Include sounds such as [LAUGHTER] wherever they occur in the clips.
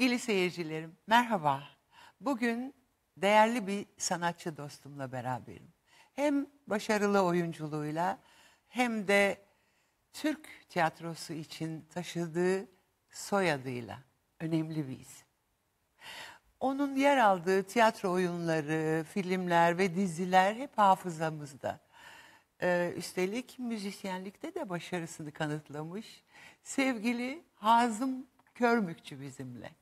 Sevgili seyircilerim, merhaba. Bugün değerli bir sanatçı dostumla beraberim. Hem başarılı oyunculuğuyla hem de Türk tiyatrosu için taşıdığı soyadıyla önemli bir isim. Onun yer aldığı tiyatro oyunları, filmler ve diziler hep hafızamızda. Ee, üstelik müzisyenlikte de başarısını kanıtlamış. Sevgili Hazım Körmükçü bizimle.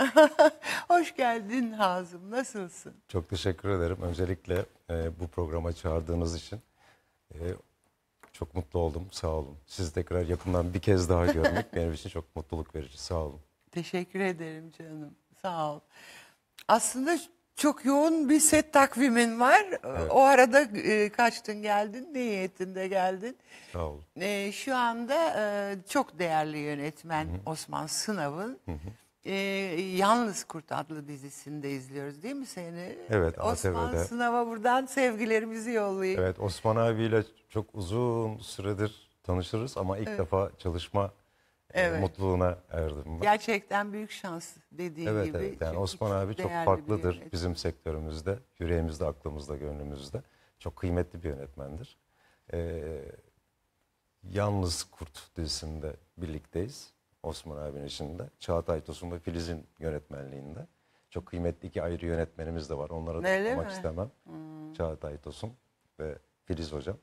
[LAUGHS] Hoş geldin Hazım, nasılsın? Çok teşekkür ederim. Öncelikle e, bu programa çağırdığınız için e, çok mutlu oldum. Sağ olun. Sizi tekrar yakından bir kez daha görmek [LAUGHS] benim için çok mutluluk verici. Sağ olun. Teşekkür ederim canım, sağ ol. Aslında çok yoğun bir set takvimin var. O arada e, kaçtın geldin, niyetinde geldin. Sağ olun. E, şu anda e, çok değerli yönetmen Osman Sınav'ın e, Yalnız Kurt adlı dizisinde izliyoruz değil mi seni? Evet, Osman ATV'de. Sınav'a buradan sevgilerimizi yollayayım. Evet Osman abiyle çok uzun süredir tanışırız ama ilk defa çalışma e, Evet. mutluluğuna erdim ben. Gerçekten büyük şans dediğin Evet gibi. evet yani Osman abi çok farklıdır bizim sektörümüzde. Yüreğimizde, aklımızda, gönlümüzde. Çok kıymetli bir yönetmendir. Ee, Yalnız Kurt dizisinde birlikteyiz. Osman abinin içinde. Çağatay Tosun ve Filiz'in yönetmenliğinde. Çok kıymetli iki ayrı yönetmenimiz de var. Onları da tutmak mi? Hmm. istemem. Çağatay Tosun ve Filiz Hocam.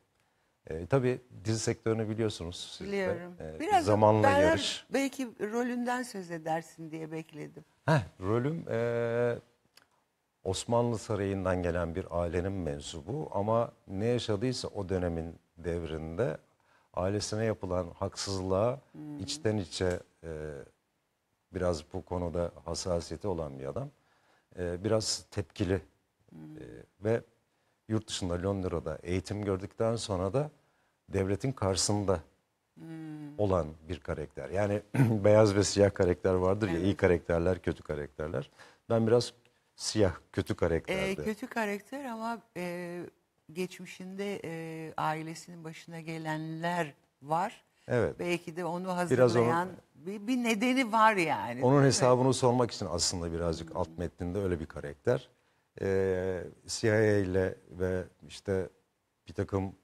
Ee, tabii dizi sektörünü biliyorsunuz siz de. Biliyorum. Ee, Biraz da zamanla ben yarış. belki rolünden söz edersin diye bekledim. Heh, rolüm eee, Osmanlı Sarayı'ndan gelen bir ailenin mensubu ama ne yaşadıysa o dönemin devrinde ailesine yapılan haksızlığa içten içe eee, biraz bu konuda hassasiyeti olan bir adam. Eee, biraz tepkili Eee, ve yurt dışında Londra'da eğitim gördükten sonra da devletin karşısında olan bir karakter. Yani [CLEARS THROAT] beyaz ve siyah karakter vardır ya iyi karakterler, kötü karakterler. Ben biraz siyah, kötü karakterdi. kötü karakter ama e, geçmişinde e, ailesinin başına gelenler var. Evet. Belki de onu hazırlayan bir, bir nedeni var yani. Onun değil mi? hesabını sormak için aslında birazcık alt metninde öyle bir karakter. Ee, CIA ile ve işte bir takım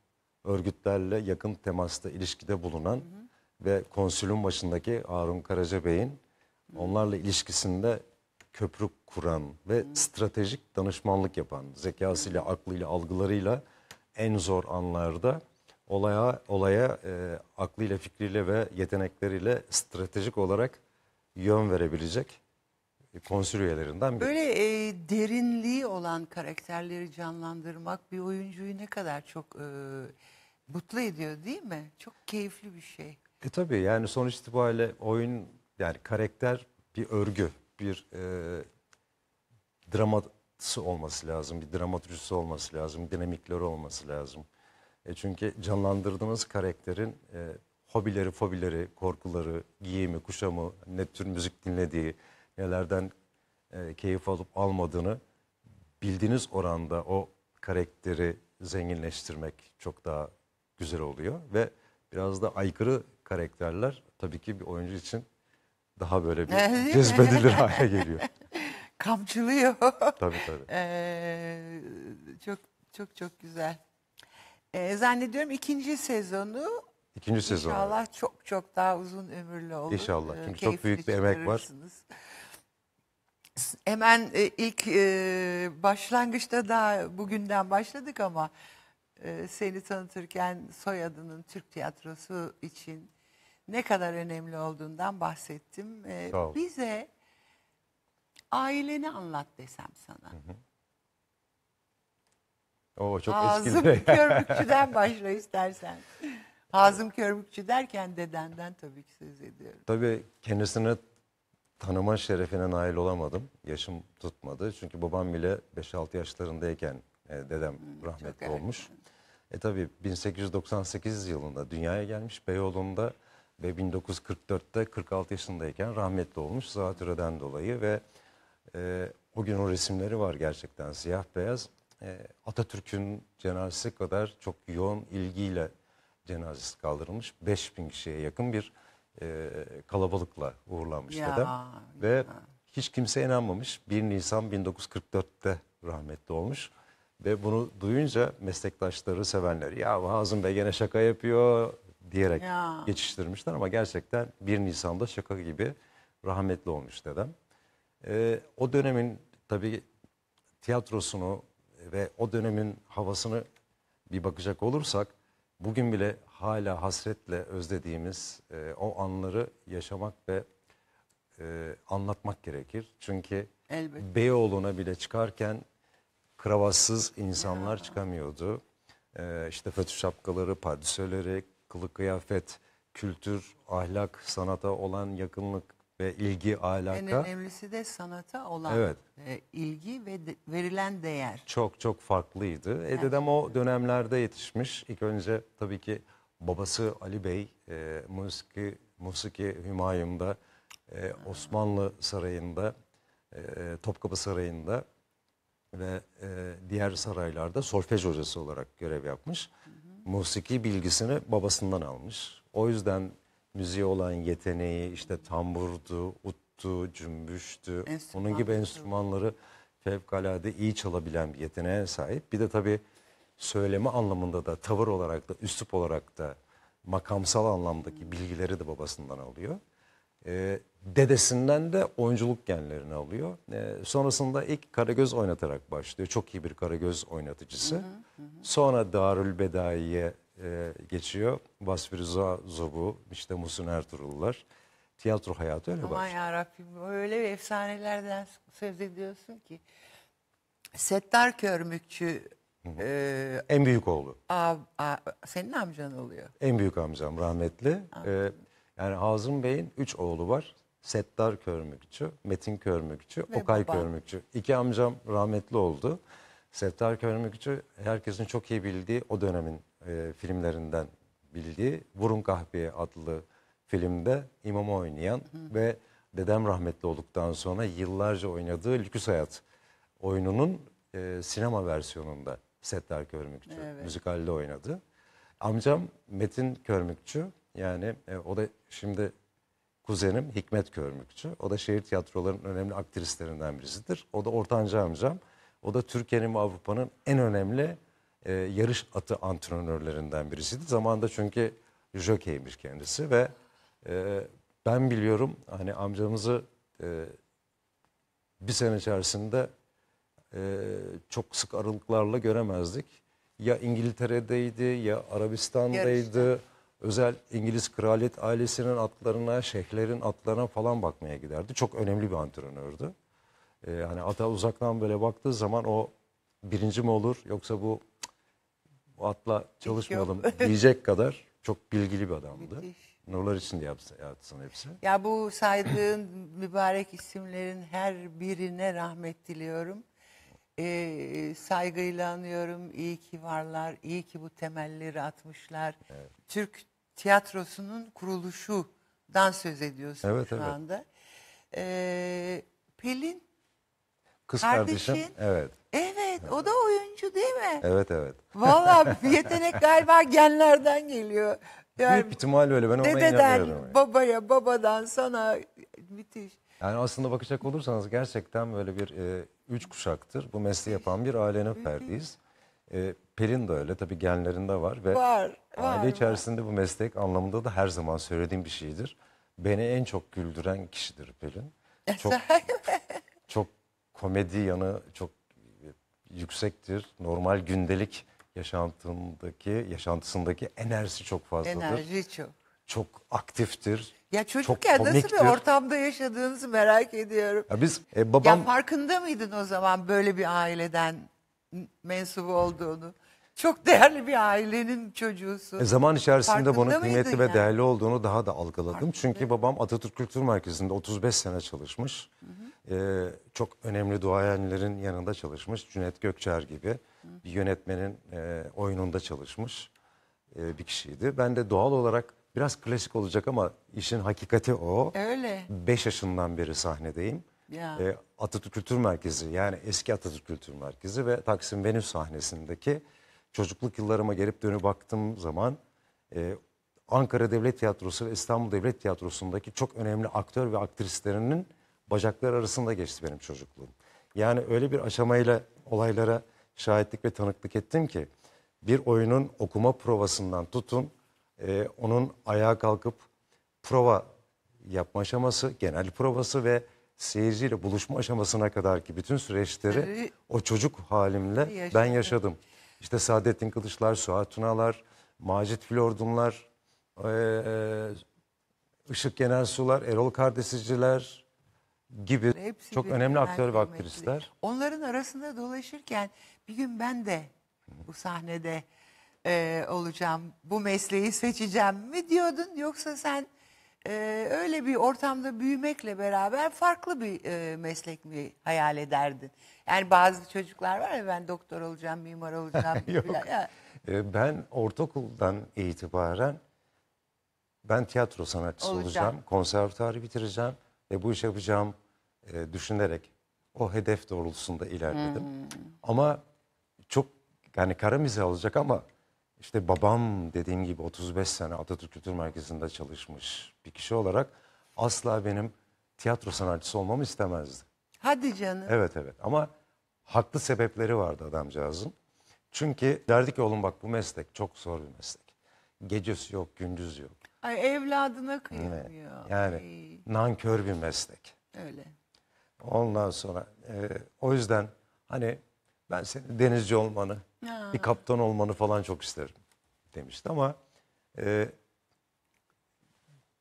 örgütlerle yakın temasta, ilişkide bulunan ve konsülün başındaki Harun Karaca Bey'in onlarla ilişkisinde köprü kuran ve stratejik danışmanlık yapan, zekasıyla, aklıyla, algılarıyla en zor anlarda olaya olaya e, aklıyla, fikriyle ve yetenekleriyle stratejik olarak yön verebilecek e, konsül üyelerinden biri. Böyle e, derinliği olan karakterleri canlandırmak bir oyuncuyu ne kadar çok e, mutlu ediyor değil mi? Çok keyifli bir şey. E tabii yani sonuç itibariyle oyun yani karakter bir örgü, bir e, draması olması lazım, bir dramaturjisi olması lazım, dinamikleri olması lazım. E çünkü canlandırdığınız karakterin e, hobileri, fobileri, korkuları, giyimi, kuşamı, ne tür müzik dinlediği, nelerden e, keyif alıp almadığını bildiğiniz oranda o karakteri zenginleştirmek çok daha güzel oluyor ve biraz da aykırı karakterler tabii ki bir oyuncu için daha böyle bir [LAUGHS] cezbedilir hale geliyor. Kamçılıyor. Tabii tabii. Ee, çok çok çok güzel. Ee, zannediyorum ikinci sezonu İkinci sezon. inşallah çok çok daha uzun ömürlü olur. İnşallah. Ee, Çünkü çok keyifli büyük bir emek var. çıkarırsınız. Hemen e, ilk e, başlangıçta da bugünden başladık ama e, seni tanıtırken soyadının Türk tiyatrosu için ne kadar önemli olduğundan bahsettim. E, Sağ ol. bize aileni anlat desem sana. Oo çok Hazım eski. [LAUGHS] Körbükçü'den başla istersen. Hazım Körbükçü derken dedenden tabii ki söz ediyorum. Tabii kendisini tanıma şerefine nail olamadım. Yaşım tutmadı. Çünkü babam bile 5-6 yaşlarındayken e, dedem rahmetli Hmm, erken. olmuş. E tabii 1898 yılında dünyaya gelmiş Beyoğlu'nda ve 1944'te 46 yaşındayken rahmetli olmuş zatürreden dolayı ve e, o gün o resimleri var gerçekten siyah beyaz. E, Atatürk'ün cenazesi kadar çok yoğun ilgiyle cenazesi kaldırılmış. 5000 kişiye yakın bir e, kalabalıkla uğurlanmış Ya, dedem. Ve hiç kimse inanmamış. 1 Nisan 1944'te rahmetli olmuş. Ve bunu duyunca meslektaşları, sevenler ya Hazım Bey gene şaka yapıyor diyerek Ya. geçiştirmişler ama gerçekten 1 Nisan'da şaka gibi rahmetli olmuş dedem. Ee, o dönemin tabii tiyatrosunu ve o dönemin havasını bir bakacak olursak bugün bile hala hasretle özlediğimiz e, o anları yaşamak ve e, anlatmak gerekir. Çünkü Elbette. Beyoğlu'na bile çıkarken kravatsız insanlar çıkamıyordu. Ee, işte fötü şapkaları, pardesüleri, kılık kıyafet, kültür, ahlak, sanata olan yakınlık ve ilgi, En alaka önemlisi de sanata olan Evet. e, ilgi ve de- verilen değer. çok çok farklıydı. E, dedem o dönemlerde yetişmiş. İlk önce tabii ki babası Ali Bey, e, musiki, musiki Hümayun'da, e, Osmanlı Sarayı'nda, e, Topkapı Sarayı'nda ve e, diğer saraylarda solfej hocası olarak görev yapmış. Musiki bilgisini babasından almış. O yüzden müziğe olan yeteneği işte tamburdu, uttu, cümbüştü, Enstrüman onun gibi enstrümanları fevkalade iyi çalabilen bir yeteneğe sahip. Bir de tabii söyleme anlamında da tavır olarak da üslup olarak da makamsal anlamdaki bilgileri de babasından alıyor. Ee, dedesinden de oyunculuk genlerini alıyor. Ee, sonrasında ilk Karagöz oynatarak başlıyor. Çok iyi bir Karagöz oynatıcısı. Sonra Darül Bedai'ye e, geçiyor. Vasfi Rıza Zobu, işte Musun Ertuğrullar. Tiyatro hayatı öyle Aman başlıyor. yarabbim öyle bir efsanelerden söz ediyorsun ki. Settar Körmükçü e, En büyük oğlu. a- a- senin amcan oluyor. En büyük amcam rahmetli. Ee, yani Hazım Bey'in üç oğlu var. Settar Körmükçü, Metin Körmükçü, Ve Okay baban. Körmükçü. İki amcam rahmetli oldu. Settar Körmükçü herkesin çok iyi bildiği o dönemin e, filmlerinden bildiği Vurun Kahveye adlı filmde imamı oynayan ve dedem rahmetli olduktan sonra yıllarca oynadığı Lüküs Hayat oyununun e, sinema versiyonunda Settar Körmükçü Evet. müzikalde oynadı. Amcam Metin Körmükçü yani e, o da şimdi kuzenim Hikmet Körmükçü. O da şehir tiyatrolarının önemli aktrislerinden birisidir. O da ortanca amcam. O da Türkiye'nin ve Avrupa'nın en önemli e, yarış atı antrenörlerinden birisiydi. Zamanında çünkü jokeymiş kendisi ve e, ben biliyorum hani amcamızı e, bir sene içerisinde e, çok sık aralıklarla göremezdik. Ya İngiltere'deydi ya Arabistan'daydı. Özel İngiliz kraliyet ailesinin atlarına, şeyhlerin atlarına falan bakmaya giderdi. Çok önemli bir antrenördü. E, hani ata uzaktan böyle baktığı zaman o birinci mi olur yoksa bu atla çalışmayalım [LAUGHS] diyecek kadar çok bilgili bir adamdı. Müthiş. Nurlar için de yapsın, yapsın hepsi. Ya bu saydığın [CLEARS THROAT] mübarek isimlerin her birine rahmet diliyorum. Ee, saygıyla anıyorum. İyi ki varlar. iyi ki bu temelleri atmışlar. Türk tiyatrosunun kuruluşundan söz ediyorsun Evet, şu evet. anda. Ee, Pelin, Kız Kardeşin? kardeşim, evet, evet o da oyuncu değil mi? evet, evet. Vallahi [LAUGHS] yetenek galiba genlerden geliyor. Yani Büyük ihtimal öyle ben ona dededen inanıyorum. babaya, babadan sana müthiş. Yani aslında bakacak olursanız gerçekten böyle bir e, üç kuşaktır. Bu mesleği yapan bir ailenin ferdiyiz. E, Pelin de öyle tabii genlerinde var ve Var, var, aile var. içerisinde bu meslek anlamında da her zaman söylediğim bir şeydir. Beni en çok güldüren kişidir Pelin. [LAUGHS] Çok çok komedi yanı çok yüksektir. Normal gündelik yaşantındaki yaşantısındaki enerjisi çok fazladır. Enerji çok. Çok aktiftir. Ya çok çocukken nasıl bir ortamda yaşadığınızı merak ediyorum. Ya biz e, babam Ya farkında mıydın o zaman böyle bir aileden m- mensup olduğunu? Çok değerli bir ailenin çocuğusun. E, zaman içerisinde Farkında bunun kıymetli ve yani? değerli olduğunu daha da algıladım. Çünkü babam Atatürk Kültür Merkezi'nde 35 sene çalışmış. E, çok önemli duayenlerin yanında çalışmış. Cüneyt Gökçer gibi bir yönetmenin e, oyununda çalışmış e, bir kişiydi. Ben de doğal olarak biraz klasik olacak ama işin hakikati o. Öyle. 5 yaşından beri sahnedeyim. Ya. E, Atatürk Kültür Merkezi yani eski Atatürk Kültür Merkezi ve Taksim Venüs sahnesindeki çocukluk yıllarıma gelip dönüp baktığım zaman e, Ankara Devlet Tiyatrosu ve İstanbul Devlet Tiyatrosu'ndaki çok önemli aktör ve aktrislerinin bacakları arasında geçti benim çocukluğum. Yani öyle bir aşamayla olaylara şahitlik ve tanıklık ettim ki bir oyunun okuma provasından tutun e, onun ayağa kalkıp prova yapma aşaması, genel provası ve seyirciyle buluşma aşamasına kadar ki bütün süreçleri Evet. o çocuk halimle ben Yaşadın. yaşadım. İşte Saadettin Kılıçlar, Suat Tunalar, Macit Filordunlar, eee Işık Genel Sular, Erol Kardesiciler gibi Hepsi çok önemli aktör ve kıymetli. aktrisler. Onların arasında dolaşırken bir gün ben de bu sahnede e, olacağım, bu mesleği seçeceğim mi diyordun yoksa sen e, öyle bir ortamda büyümekle beraber farklı bir e, meslek mi hayal ederdin? Yani bazı çocuklar var ya ben doktor olacağım, mimar olacağım. [LAUGHS] Yok. Ya, Ee, Ben ortaokuldan itibaren ben tiyatro sanatçısı Olacağım. olacağım, konservatuarı bitireceğim ve bu iş yapacağım e, düşünerek o hedef doğrultusunda ilerledim. Ama çok yani kara mizah olacak ama işte babam dediğim gibi 35 sene Atatürk Kültür Merkezi'nde çalışmış bir kişi olarak asla benim tiyatro sanatçısı olmamı istemezdi. hadi canım. Evet evet ama haklı sebepleri vardı adamcağızın. Çünkü derdi ki oğlum bak bu meslek çok zor bir meslek. Gecesi yok, gündüz yok. Ay evladına Evet. kıyamıyor. Yani Ay, nankör bir meslek. öyle. Ondan sonra e, o yüzden hani ben senin denizci olmanı, bir kaptan olmanı falan çok isterim demişti ama e,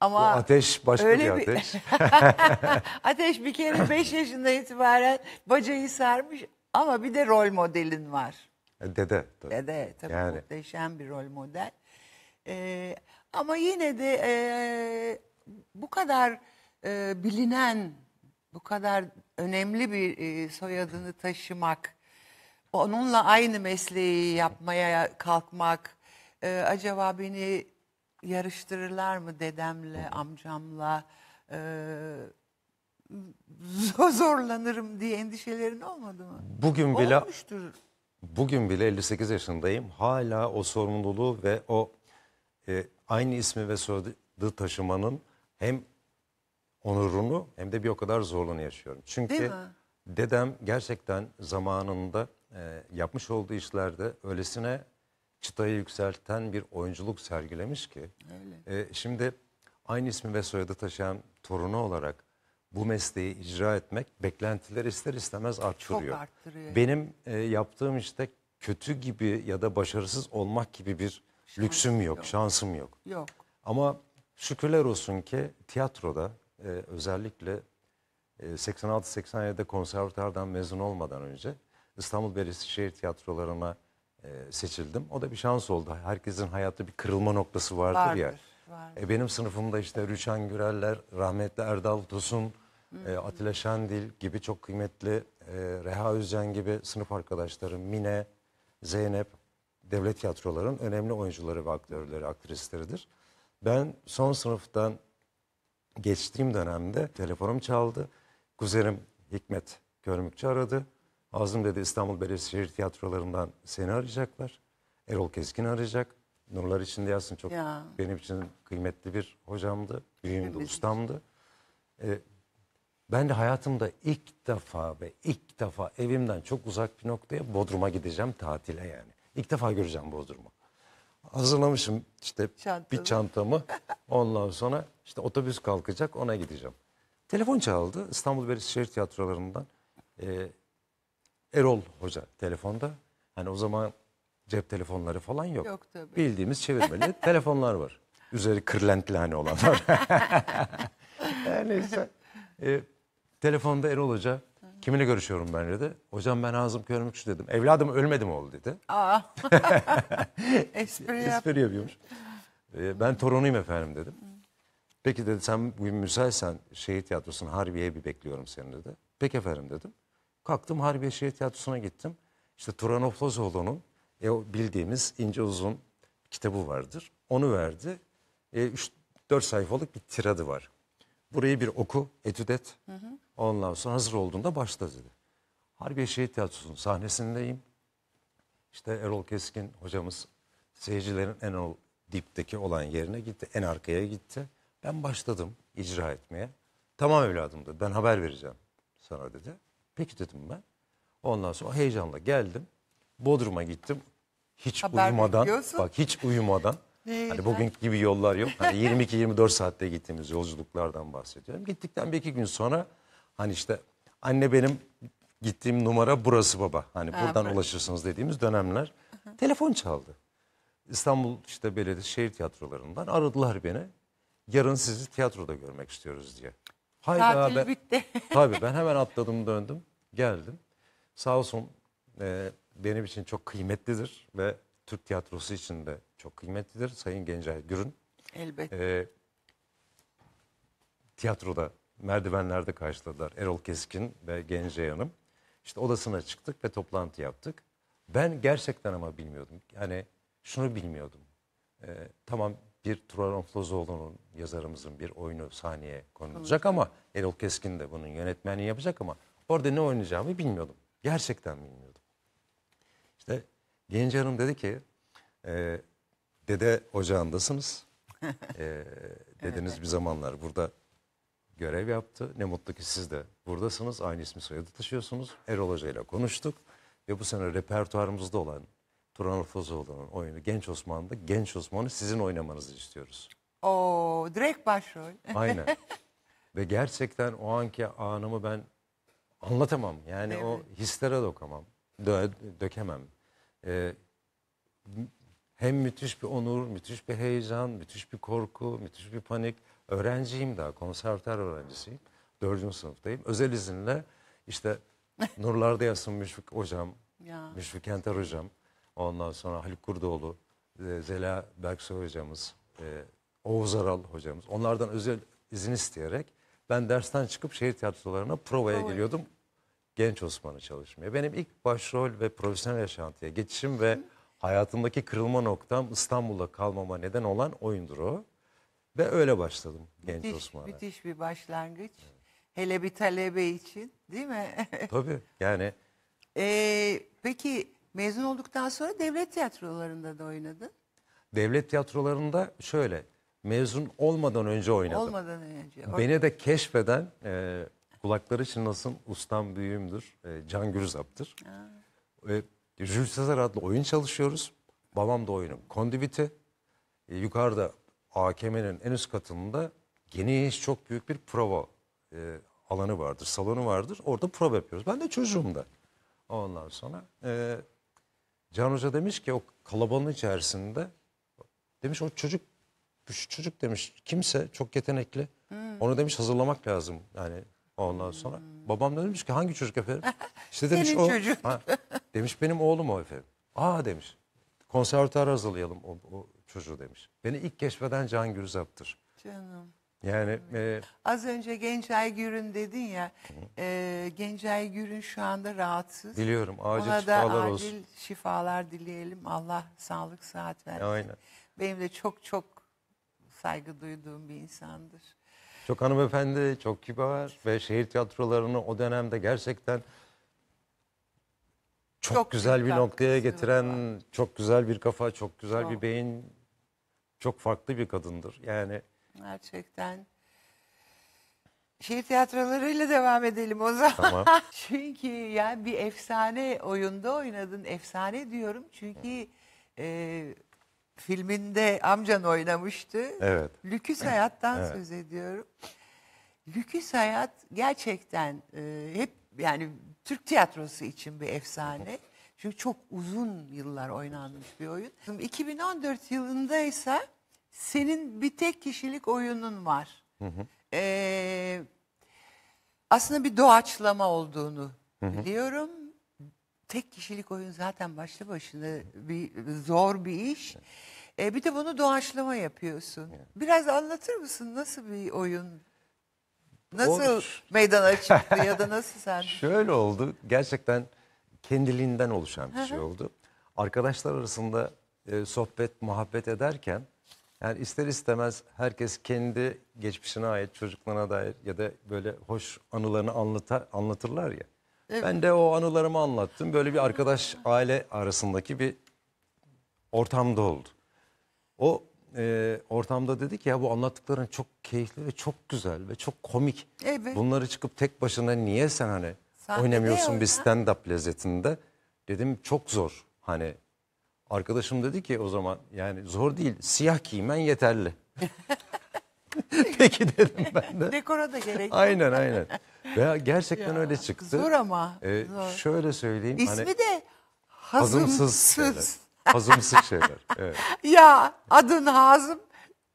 Ama ateş başka öyle bir bir- ateş. [LAUGHS] Ateş bir kere 5 yaşında itibaren bacayı sarmış ama bir de rol modelin var. E, Dede tabii. Dede tabii Yani. muhteşem bir rol model. Ee, ama yine de e, bu kadar e, bilinen, bu kadar önemli bir e, soyadını taşımak, onunla aynı mesleği yapmaya kalkmak, e, acaba beni yarıştırırlar mı dedemle, amcamla, e, zor- zorlanırım diye endişelerin olmadı mı? Bugün bile Olmuştur. Bugün bile 58 yaşındayım. Hala o sorumluluğu ve o e, aynı ismi ve soyadı taşımanın hem onurunu hem de bir o kadar zorluğunu yaşıyorum. Çünkü Değil mi? dedem gerçekten zamanında e, yapmış olduğu işlerde öylesine çıtayı yükselten bir oyunculuk sergilemiş ki. E, şimdi aynı ismi ve soyadı taşıyan torunu olarak bu mesleği icra etmek beklentileri ister istemez arttırıyor. arttırıyor. Benim e, yaptığım işte kötü gibi ya da başarısız olmak gibi bir lüksüm yok. şansım yok. Yok. Ama şükürler olsun ki tiyatroda e, özellikle e, 86-87'de konservatuardan mezun olmadan önce İstanbul Belediyesi Tiyatrolarına e, seçildim. O da bir şans oldu. Herkesin hayatta bir kırılma noktası vardır, ya. Vardır, vardır. E, benim sınıfımda işte Rüçhan Güreller, rahmetli Erdal Tosun, e, Atilla Şendil gibi çok kıymetli e, Reha Özcan gibi sınıf arkadaşlarım, Mine, Zeynep, devlet tiyatroların önemli oyuncuları ve aktörleri, aktrisleridir. Ben son sınıftan geçtiğim dönemde telefonum çaldı. Kuzenim Hikmet Görmükçü aradı. Azım dedi İstanbul Belediyesi Tiyatrolarından seni arayacaklar. Erol Keskin arayacak. Nurlar içinde yazsın çok Ya. benim için kıymetli bir hocamdı. Büyüğümdü, ustamdı. Ee, ben de hayatımda ilk defa ve ilk defa evimden çok uzak bir noktaya Bodrum'a gideceğim tatile yani. İlk defa göreceğim Bodrum'u. Hazırlamışım işte Çantanı. bir çantamı. Ondan sonra işte otobüs kalkacak ona gideceğim. Telefon çaldı İstanbul Belediyesi Tiyatrolarından. Ee, Erol Hoca telefonda. Hani o zaman cep telefonları falan yok. Yok tabii. Bildiğimiz çevirmeli [LAUGHS] telefonlar var. Üzeri kırlentli hani olanlar. [LAUGHS] Her neyse. Ee, telefonda Erol Hoca. Kiminle görüşüyorum ben dedi. Hocam ben Azım Körmükçü dedim. Evladım ölmedim oğlu dedi. Aa. [LAUGHS] [LAUGHS] Espri yap. Espri yapıyormuş. Ee, ben torunuyum efendim dedim. Peki dedi sen bugün müsaitsen şehir tiyatrosuna Harbiye'ye bir bekliyorum seni dedi. Peki efendim dedim. Kalktım Harbiye Şehir Tiyatrosu'na gittim. İşte Turan Oflozoğlu'nun e, o bildiğimiz ince uzun kitabı vardır. Onu verdi. E, 3-4 sayfalık bir tiradı var. Burayı bir oku, etüt et. Ondan sonra hazır olduğunda başla dedi. Harbiye Şehir Tiyatrosu'nun sahnesindeyim. İşte Erol Keskin hocamız seyircilerin en ol dipteki olan yerine gitti. En arkaya gitti. Ben başladım icra etmeye. Tamam evladım dedi. Ben haber vereceğim sana dedi. Peki dedim ben. Ondan sonra heyecanla geldim. Bodrum'a gittim. Hiç Haber uyumadan, bekliyorsun. bak hiç uyumadan. [LAUGHS] Ne hani heyecan. bugünkü gibi yollar yok. Hani 22-24 saatte gittiğimiz yolculuklardan bahsediyorum. Gittikten bir iki gün sonra hani işte anne benim gittiğim numara burası baba. Hani buradan burası. ulaşırsınız dediğimiz dönemler. Telefon çaldı. İstanbul işte belediye şehir tiyatrolarından aradılar beni. Yarın sizi tiyatroda görmek istiyoruz diye. Hayda Tatil ben, bitti. [LAUGHS] Tabii ben hemen [LAUGHS] atladım döndüm geldim. Sağ olsun e, benim için çok kıymetlidir ve Türk tiyatrosu için de çok kıymetlidir. Sayın Gencay Gürün Elbette. e, tiyatroda merdivenlerde karşıladılar Erol Keskin ve Gencay Hanım. İşte odasına çıktık ve toplantı yaptık. Ben gerçekten ama bilmiyordum. Yani şunu bilmiyordum. E, tamam bir Turan Flozoğlu'nun yazarımızın bir oyunu sahneye konulacak ama Erol Keskin de bunun yönetmenliği yapacak ama orada ne oynayacağımı bilmiyordum. Gerçekten bilmiyordum. İşte Genç Hanım dedi ki e, dede ocağındasınız. [LAUGHS] E, dedeniz bir zamanlar burada görev yaptı. Ne mutlu ki siz de buradasınız. Aynı ismi soyadı taşıyorsunuz. Erol Hoca ile konuştuk. Ve bu sene repertuarımızda olan Turan Orfozoğlu'nun oyunu Genç Osman'da Genç Osman'ı sizin oynamanızı istiyoruz. O direkt başrol. [LAUGHS] Aynen. Ve gerçekten o anki anımı ben anlatamam. Yani o hislere dokamam. Dö- dökemem. Ee, hem müthiş bir onur, müthiş bir heyecan, müthiş bir korku, müthiş bir panik. Öğrenciyim daha, konservatuar öğrencisiyim. Dördüncü sınıftayım. Özel izinle işte [LAUGHS] Nurlar'da Yasın Müşfik hocam, Ya. Müşfik Enter hocam, ondan sonra Haluk Kurdoğlu, e, Zela Berksoy hocamız, e, Oğuz Aral hocamız. Onlardan özel izin isteyerek ben dersten çıkıp şehir tiyatrolarına provaya Provaya. geliyordum. Genç Osman'ı çalışmaya. Benim ilk başrol ve profesyonel yaşantıya geçişim ve hayatımdaki kırılma noktam İstanbul'da kalmama neden olan oyundur o. Ve öyle başladım Genç Müthiş, Osman'a. müthiş bir başlangıç. Hele bir talebe için değil mi? [LAUGHS] Tabii yani Ee, peki mezun olduktan sonra devlet tiyatrolarında da oynadın. devlet tiyatrolarında şöyle mezun olmadan önce oynadım. Olmadan önce. Or- Beni de keşfeden e, kulakları çınlasın ustam büyüğümdür. E, Can Gürzap'tır. E, Jules Caesar adlı oyun çalışıyoruz. Babam da oyunun kondiviti. E, yukarıda AKM'nin en üst katında geniş çok büyük bir prova e, alanı vardır, salonu vardır. Orada prova yapıyoruz. Ben de çocuğum da. Ondan sonra e, Can Hoca demiş ki o kalabalığın içerisinde demiş o çocuk şu çocuk demiş kimse çok yetenekli. Onu demiş hazırlamak lazım yani ondan sonra. Babam da demiş ki hangi çocuk efendim? [LAUGHS] İşte demiş Senin o. çocuğun. Ha, demiş benim oğlum o efendim. Aa demiş. Konservatuar hazırlayalım o, o çocuğu demiş. Beni ilk keşfeden Can Gürzap'tır. Canım. Yani e, Az önce Gencay Gürün dedin ya. E, Gencay Gürün şu anda rahatsız. biliyorum acil Ona da şifalar acil olsun. şifalar dileyelim. Allah sağlık sıhhat versin. Aynen. Benim de çok çok saygı duyduğum bir insandır. Çok hanımefendi, çok kibar ve şehir tiyatrolarını o dönemde gerçekten çok, Çok güzel büyük bir noktaya katkısı getiren, çok güzel bir kafa, çok güzel bir beyin, çok farklı bir kadındır. Yani Gerçekten. Şehir tiyatrolarıyla devam edelim o zaman. Tamam. [LAUGHS] çünkü yani bir efsane oyunda oynadın. Efsane diyorum çünkü e, filminde amcan oynamıştı. Evet. Lüküs Hayat'tan Evet. söz ediyorum. Lüküs Hayat gerçekten e, hep yani Türk tiyatrosu için bir efsane. Çünkü çok uzun yıllar oynanmış bir oyun. 2014 yılındaysa senin bir tek kişilik oyunun var. Ee, aslında bir doğaçlama olduğunu biliyorum. Tek kişilik oyun zaten başlı başına bir zor bir iş. Ee, bir de bunu doğaçlama yapıyorsun. Biraz anlatır mısın nasıl bir oyun? Nasıl O- meydana çıktı ya da nasıl sen? [LAUGHS] şöyle oldu, gerçekten kendiliğinden oluşan bir şey oldu. Arkadaşlar arasında e, sohbet, muhabbet ederken yani ister istemez herkes kendi geçmişine ait çocukluğuna dair ya da böyle hoş anılarını anlata, anlatırlar ya. Ben de o anılarımı anlattım. Böyle bir arkadaş aile arasındaki bir ortamda oldu. O e, ortamda dedi ki ya bu anlattıkların çok keyifli ve çok güzel ve çok komik. Evet. Bunları çıkıp tek başına niye sen hani Sahnede oynamıyorsun bir stand-up lezzetinde? Dedim çok zor. Hani arkadaşım dedi ki o zaman yani zor değil siyah giymen yeterli. [LAUGHS] Peki dedim ben de. Dekora da gerek. Aynen aynen. Ve gerçekten Ya, öyle çıktı. Zor ama. Ee, zor. şöyle söyleyeyim. İsmi hani, de hazımsız hazımsız. şeyler. Hazımsız şeyler. Evet. [LAUGHS] ya adın hazım.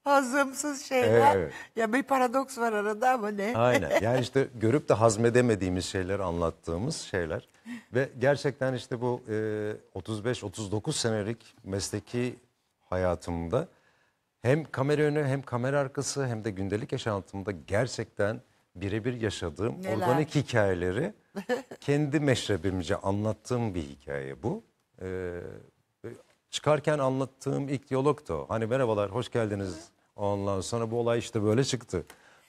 Hazımsız şeyler. Evet. Ya bir paradoks var arada ama ne? Aynen. [LAUGHS] Yani işte görüp de hazmedemediğimiz şeyleri anlattığımız şeyler. Ve gerçekten işte bu e, 35-39 senelik mesleki hayatımda hem kamera önü hem kamera arkası hem de gündelik yaşantımda gerçekten birebir yaşadığım Neler? organik hikayeleri [LAUGHS] kendi meşrebimce anlattığım bir hikaye bu. Ee, çıkarken anlattığım ilk diyalog da o. Hani merhabalar, hoş geldiniz. Ondan sonra bu olay işte böyle çıktı.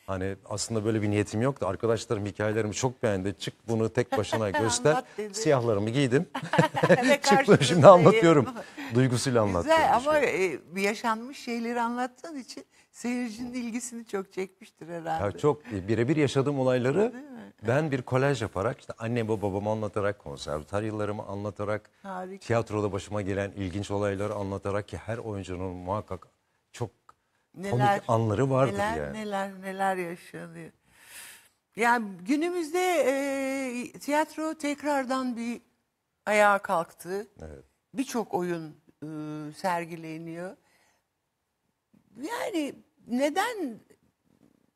Hani aslında böyle bir niyetim yoktu. Arkadaşlarım hikayelerimi çok beğendi. Çık bunu tek başına [LAUGHS] göster. Siyahlarımı giydim. [LAUGHS] [LAUGHS] Çıktım şimdi anlatıyorum. Duygusuyla anlattım. Güzel ama e, bir yaşanmış şeyleri anlattığın için seyircinin ilgisini çok çekmiştir herhalde. Ya çok e, birebir yaşadığım olayları ben bir kolaj yaparak işte annem babamı anlatarak, konservatuar yıllarımı anlatarak, Harika. tiyatroda başıma gelen ilginç olayları anlatarak ki her oyuncunun muhakkak çok Neler, komik anları vardır neler, yani. Neler neler yaşanıyor. Yani günümüzde e, tiyatro tekrardan bir ayağa kalktı. Evet. Birçok oyun e, sergileniyor. Yani neden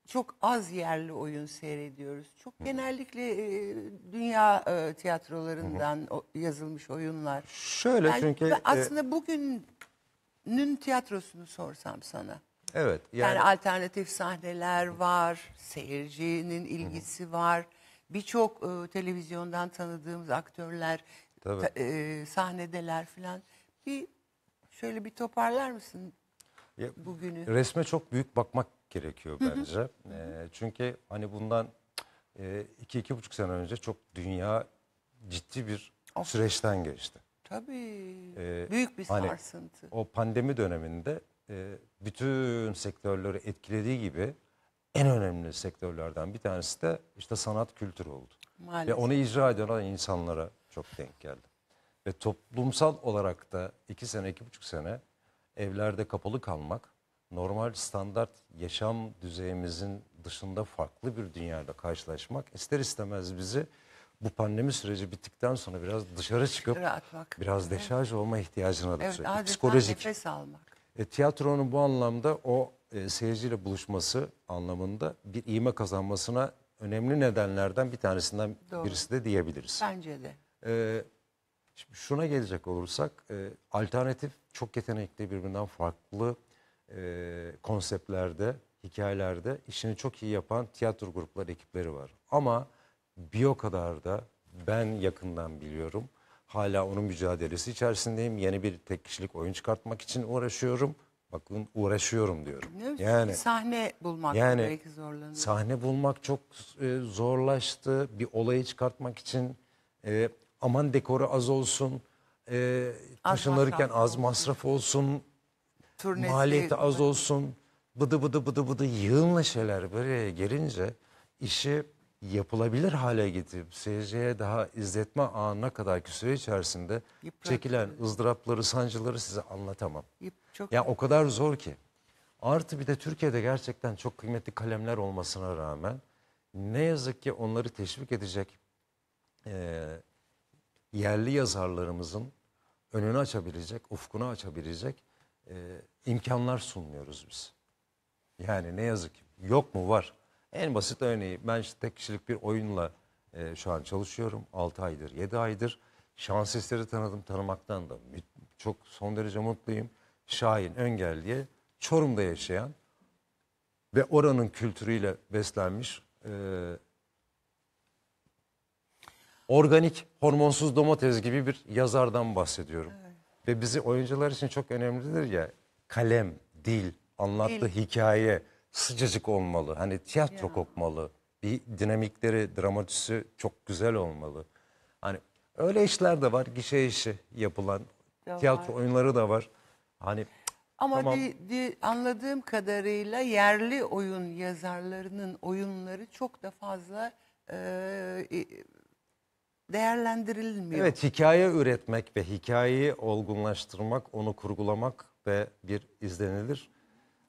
çok az yerli oyun seyrediyoruz? Çok genellikle e, dünya e, tiyatrolarından o- yazılmış oyunlar. Şöyle Yani çünkü e, aslında bugünün tiyatrosunu sorsam sana. Evet Yani, yani, alternatif sahneler var, seyircinin ilgisi var. Birçok e, televizyondan tanıdığımız aktörler Tabii. ta- e, sahnedeler falan. Bir şöyle bir toparlar mısın Ya, bugünü? resme çok büyük bakmak gerekiyor bence. E, çünkü hani bundan e, iki iki buçuk sene önce çok dünya ciddi bir Of. süreçten geçti. Tabii. Ee, Büyük bir hani sarsıntı. O pandemi döneminde bütün sektörleri etkilediği gibi en önemli sektörlerden bir tanesi de işte sanat kültür oldu. Ve Maalesef. onu icra eden insanlara çok denk geldi. Ve toplumsal olarak da iki sene, iki buçuk sene evlerde kapalı kalmak, normal standart yaşam düzeyimizin dışında farklı bir dünyayla karşılaşmak ister istemez bizi bu pandemi süreci bittikten sonra biraz dışarı çıkıp biraz deşarj olma ihtiyacına da Evet, Psikolojik. nefes almak. E, tiyatronun bu anlamda o e, seyirciyle buluşması anlamında bir iğme kazanmasına önemli nedenlerden bir tanesinden Doğru. birisi de diyebiliriz. Bence de. E, şimdi şuna gelecek olursak e, alternatif çok yetenekli birbirinden farklı e, konseptlerde, hikayelerde işini çok iyi yapan tiyatro grupları, ekipleri var. Ama bir o kadar da ben yakından biliyorum. Hala onun mücadelesi içerisindeyim. Yeni bir tek kişilik oyun çıkartmak için uğraşıyorum. Bakın uğraşıyorum diyorum. Ne- Yani sahne bulmak yani belki zorlanıyor. sahne bulmak çok e, zorlaştı. Bir olayı çıkartmak için e, aman dekoru az olsun, e, Az taşınırken masraf az olsun. masraf olsun, Turnesi- maliyeti az olsun, bıdı bıdı bıdı bıdı yığınla şeyler böyle gelince işi yapılabilir hale getirip seyirciye daha izletme anına kadarki süre içerisinde Yıpratıyor. çekilen ızdırapları, sancıları size anlatamam. Yıp- Çok Ya o kadar zor ki. Artı bir de Türkiye'de gerçekten çok kıymetli kalemler olmasına rağmen ne yazık ki onları teşvik edecek eee, yerli yazarlarımızın önünü açabilecek, ufkunu açabilecek eee, imkanlar sunmuyoruz biz. Yani ne yazık ki. Yok mu? Var. En basit örneği ben işte tek kişilik bir oyunla e, şu an çalışıyorum. 6 aydır, 7 aydır. Şans eseri tanıdım. Tanımaktan da çok son derece mutluyum. Şahin Öngel diye Çorum'da yaşayan ve oranın kültürüyle beslenmiş e, organik hormonsuz domates gibi bir yazardan bahsediyorum. Ve bizi oyuncular için çok önemlidir ya kalem, dil, anlattığı hikaye sıcacık olmalı. Hani tiyatro kokmalı. Bir dinamikleri, dramatisi çok güzel olmalı. Hani öyle işler de var. Gişe işi yapılan De tiyatro var. oyunları da var. Hani Ama Tamam. di- di- anladığım kadarıyla yerli oyun yazarlarının oyunları çok da fazla e, e, değerlendirilmiyor. Evet, hikaye üretmek ve hikayeyi olgunlaştırmak, onu kurgulamak ve bir izlenilir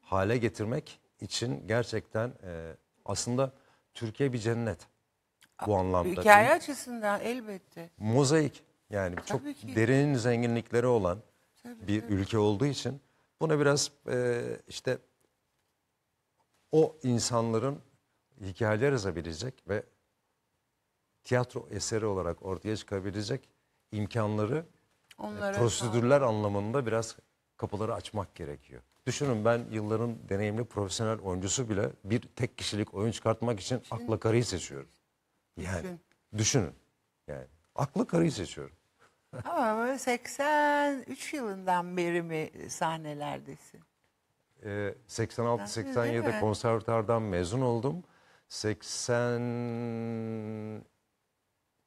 hale getirmek için gerçekten e, aslında Türkiye bir cennet bu anlamda. Hikaye açısından elbette. Mozaik yani çok Tabii ki. derin zenginlikleri olan Tabii, bir tabii. ülke olduğu için buna biraz e, işte o insanların hikayeler yazabilecek ve tiyatro eseri olarak ortaya çıkabilecek imkanları e, Onlara prosedürler anlamında biraz kapıları açmak gerekiyor. Düşünün ben yılların deneyimli profesyonel oyuncusu bile bir tek kişilik oyun çıkartmak için akla karıyı seçiyorum. Yani Düşün. düşünün. Yani aklı karıyı seçiyorum. Ama böyle 83 yılından beri mi sahnelerdesin? Ee, Değil 86-87'de mi? konservatuardan mezun oldum. 80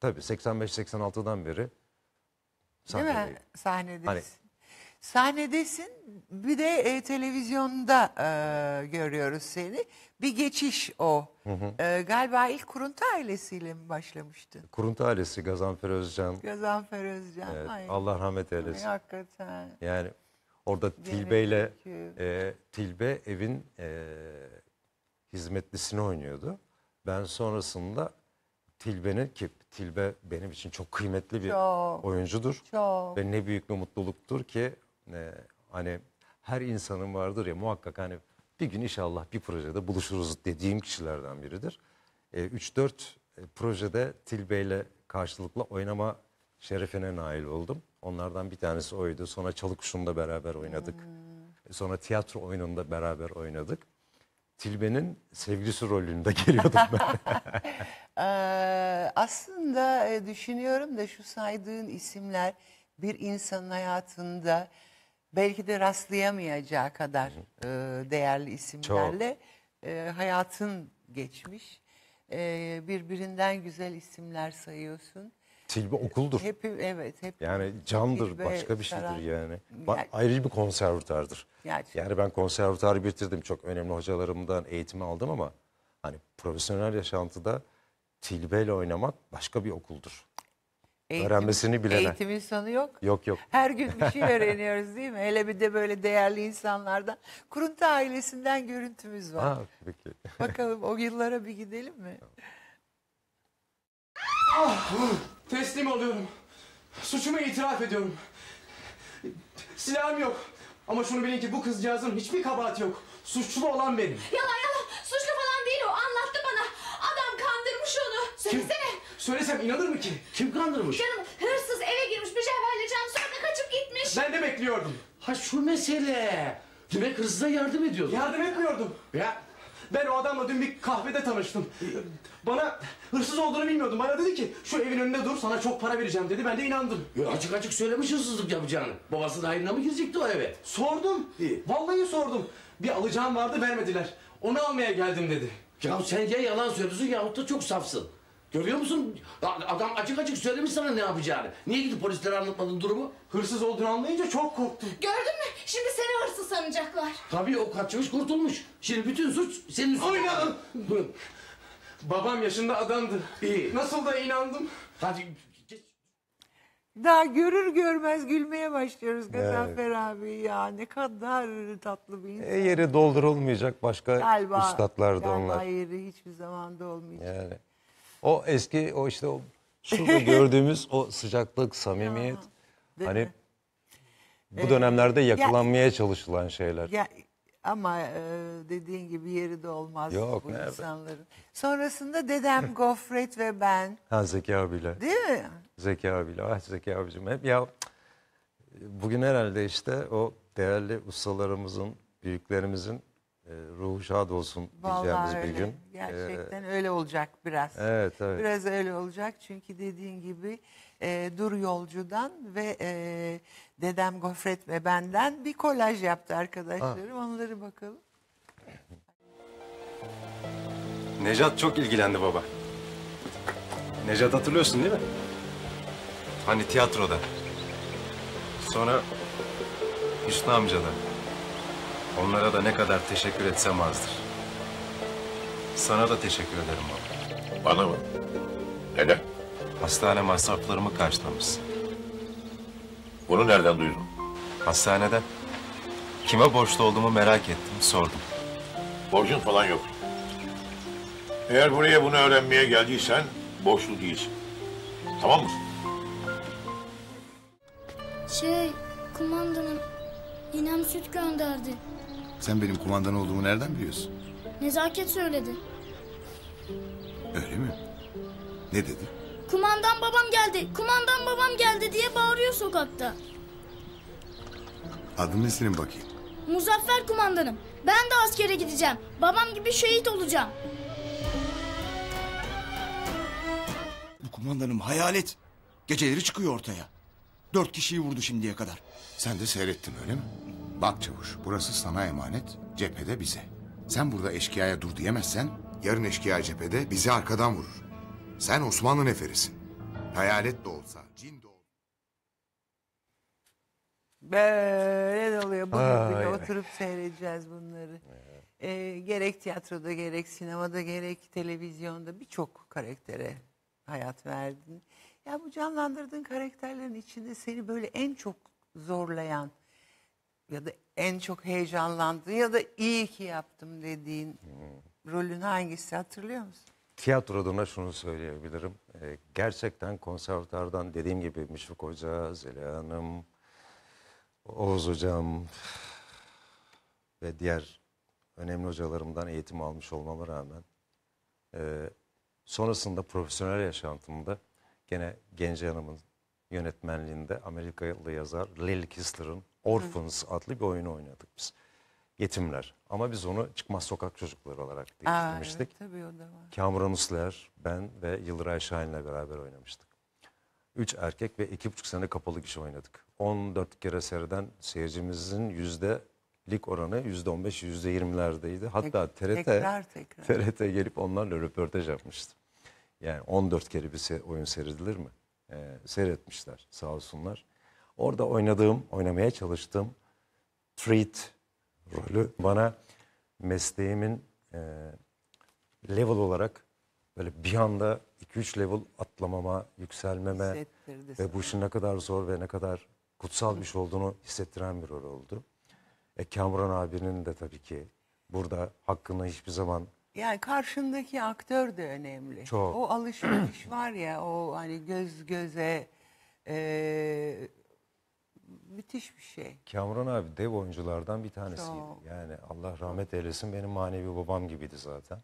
tabii 85-86'dan beri Değil mi? sahnedeyim. Sahnedesin. Hani- Sahnedesin. Bir de e, televizyonda e, görüyoruz seni. Bir geçiş o. E, galiba ilk Kuruntu ailesiyle mi başlamıştın? Kuruntu ailesi Gazanfer Özcan. Gazanfer Özcan. evet, Ay, Allah rahmet ay, eylesin. hakikaten. Yani orada Tilbe'yle çünkü. e, Tilbe evin e, hizmetlisini oynuyordu. Ben sonrasında Tilbe'nin ki Tilbe benim için çok kıymetli bir Çok. oyuncudur. Çok. Ve ne büyük bir mutluluktur ki e, hani her insanın vardır ya muhakkak hani bir gün inşallah bir projede buluşuruz dediğim kişilerden biridir. 3-4 projede Tilbe ile karşılıklı oynama şerefine nail oldum. Onlardan bir tanesi oydu. Sonra Çalı Kuşu'nda beraber oynadık. E, Sonra tiyatro oyununda beraber oynadık. Tilbe'nin sevgilisi rolünde [LAUGHS] geliyordum ben. [LAUGHS] Ee, aslında e, düşünüyorum da şu saydığın isimler bir insanın hayatında belki de rastlayamayacağı kadar e, değerli isimlerle e, hayatın geçmiş. E, birbirinden güzel isimler sayıyorsun. Tilbe okuldur. Hep evet hep Yani candır, Tilbe, başka bir şeydir Saran- yani. Ba- Yani- Ayrı bir konservatuardır. Gerçekten. Yani ben konservatuarı bitirdim. Çok önemli hocalarımdan eğitimi aldım ama hani profesyonel yaşantıda tilbeyle oynamak başka bir okuldur. Eğitim- öğrenmesini bilene. Eğitimin sonu yok. Yok yok. Her gün bir şey öğreniyoruz değil mi? Hele bir de böyle değerli insanlardan. Kuruntu ailesinden görüntümüz var. Ha, peki. Bakalım o yıllara bir gidelim mi? Teslim oluyorum. Suçumu itiraf ediyorum. Silahım yok. Ama şunu bilin ki bu kızcağızın hiçbir kabahati yok. Suçlu olan benim. Yalan yalan suçlu falan değil o anlattı bana. Adam kandırmış onu. Söylesene. Söylesem inanır mı ki? Kim kandırmış? Canım hırsız eve girmiş mücevherle cam sonra da kaçıp gitmiş. Ben de bekliyordum. Ha şu mesele. Demek hırsıza yardım ediyordu. Yardım etmiyordum. Ya Ben o adamla dün bir kahvede tanıştım. Bana hırsız olduğunu bilmiyordum. Bana dedi ki şu evin önünde dur sana çok para vereceğim dedi. Ben de inandım. ya açık açık söylemiş hırsızlık yapacağını. Babası da hayrına mı girecekti o eve? Sordum. İyi. Vallahi sordum. Bir alacağım vardı vermediler. Onu almaya geldim dedi. Ya sen ya yalan söylüyorsun yahut da çok safsın. Görüyor musun? Adam açık açık söylemiş sana ne yapacağını. Niye gidip polislere anlatmadın durumu? Hırsız olduğunu anlayınca çok korktum. Gördün mü? Şimdi seni hırsız sanacaklar. Tabii o kaçmış kurtulmuş. Şimdi bütün suç senin üstüne. Aynen. Babam yaşında adamdı. İyi. Nasıl da inandım. Hadi geç. Daha görür görmez gülmeye başlıyoruz Gazanfer abi ya. Ne kadar tatlı bir insan. E, yeri doldurulmayacak başka galiba, üstadlardı galiba onlar. yeri hiçbir zaman dolmayacak. Yani o eski o işte o şurada gördüğümüz o sıcaklık, samimiyet [LAUGHS] Değil hani mi? bu dönemlerde yakalanmaya çalışılan şeyler. Ya, ama e, dediğin gibi yeri de olmaz Yok, bu nerede? insanların. Sonrasında dedem [LAUGHS] Gofret ve ben Ha Zeki abiyle. değil mi? Zeki abiyle. Ah Zeki abicim hep ya bugün herhalde işte o değerli ustalarımızın, büyüklerimizin ruhu şad olsun diyeceğimiz Vallahi bir öyle. gün. Gerçekten öyle olacak biraz. Evet, evet. Biraz öyle olacak çünkü dediğin gibi e, Dur Yolcu'dan ve e, Dedem Gofret ve benden bir kolaj yaptı arkadaşlarım. Onları bakalım. Necat çok ilgilendi baba. Necat hatırlıyorsun değil mi? Hani tiyatroda. Sonra Hüsnü amca da. Onlara da ne kadar teşekkür etsem azdır. Sana da teşekkür ederim baba. Bana mı? Neden? Hastane masraflarımı karşılamışsın. Bunu nereden duydun? Hastaneden. Kime borçlu olduğumu merak ettim, sordum. Borcun falan yok. Eğer buraya bunu öğrenmeye geldiysen borçlu değilsin. Tamam mı? Şey, kumandanım yinem süt gönderdi. Sen benim kumandan olduğumu nereden biliyorsun? Nezaket söyledi. Öyle mi? Ne dedi? Kumandan babam geldi, kumandan babam geldi diye bağırıyor sokakta. Adın ne senin bakayım? Muzaffer kumandanım. Ben de askere gideceğim. Babam gibi şehit olacağım. Bu kumandanım hayalet. Geceleri çıkıyor ortaya. Dört kişiyi vurdu şimdiye kadar. Sen de seyrettin öyle mi? Bak çavuş burası sana emanet, cephede bize. Sen burada eşkıyaya dur diyemezsen yarın eşkıya cephede bizi arkadan vurur. Sen Osmanlı neferisin. Hayalet de olsa, cin de olsa. Böyle doluyor. Bugün Ay, bile ay. oturup seyredeceğiz bunları. Ee, gerek tiyatroda gerek sinemada gerek televizyonda birçok karaktere hayat verdin. Ya bu canlandırdığın karakterlerin içinde seni böyle en çok zorlayan ya da en çok heyecanlandığın ya da iyi ki yaptım dediğin rolün hangisi hatırlıyor musun? Tiyatro adına şunu söyleyebilirim. Ee, gerçekten konservatuardan dediğim gibi Müşfik Hoca, Zeliha Hanım, Oğuz Hocam ve diğer önemli hocalarımdan eğitim almış olmama rağmen e, sonrasında profesyonel yaşantımda gene Gence Hanım'ın yönetmenliğinde Amerikalı yazar Lily Kistler'ın Orphans adlı bir oyunu oynadık biz. Yetimler. Ama biz onu Çıkmaz Sokak Çocukları olarak Aa, değiştirmiştik. evet, tabii o da var. Kamuran Usler, ben ve Yıldıray Şahin'le beraber oynamıştık. Üç erkek ve iki buçuk sene kapalı gişe oynadık. 14 kere seyreden seyircimizin yüzde lig oranı yüzde 15, yüzde 20'lerdeydi. Hatta Tek- TRT, tekrar, tekrar. TRT gelip onlarla röportaj yapmıştı. Yani 14 kere bir se- oyun seyredilir mi? Ee, seyretmişler sağ olsunlar. Orada oynadığım, oynamaya çalıştığım treat rolü bana mesleğimin e, level olarak böyle bir anda 2-3 level atlamama, yükselmeme ve bu işin ne kadar zor ve ne kadar kutsal bir şey olduğunu hissettiren bir rol oldu. E, Kamuran abinin de tabii ki burada hakkını hiçbir zaman Yani karşındaki aktör de önemli. Çok. O alışveriş var ya o hani göz göze e, müthiş bir şey. Kamuran abi dev oyunculardan bir tanesiydi. Çok. Yani Allah rahmet eylesin benim manevi babam gibiydi zaten.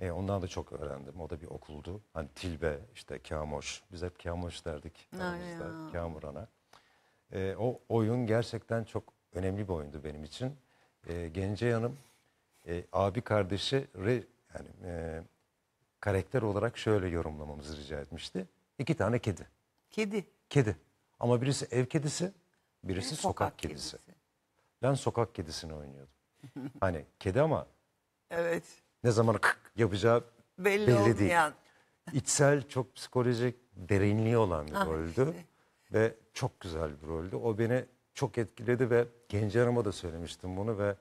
E, ondan da çok öğrendim. O da bir okuldu. Hani Tilbe, işte Kamoş. Biz hep Kamoş derdik aramızda Kamuran'a. E, o oyun gerçekten çok önemli bir oyundu benim için. E, Gence Hanım e, abi kardeşi re, yani e, karakter olarak şöyle yorumlamamızı rica etmişti. İki tane kedi. Kedi. Kedi. Ama birisi ev kedisi, birisi Ve sokak, kedisi. Ben sokak kedisini oynuyordum. [LAUGHS] hani kedi ama Evet. ne zaman kık yapacağı Belli, belli, değil. olmayan. İçsel, çok psikolojik derinliği olan bir Ah, roldü. işte. Ve çok güzel bir roldü. O beni çok etkiledi ve Genç Hanım'a da söylemiştim bunu ve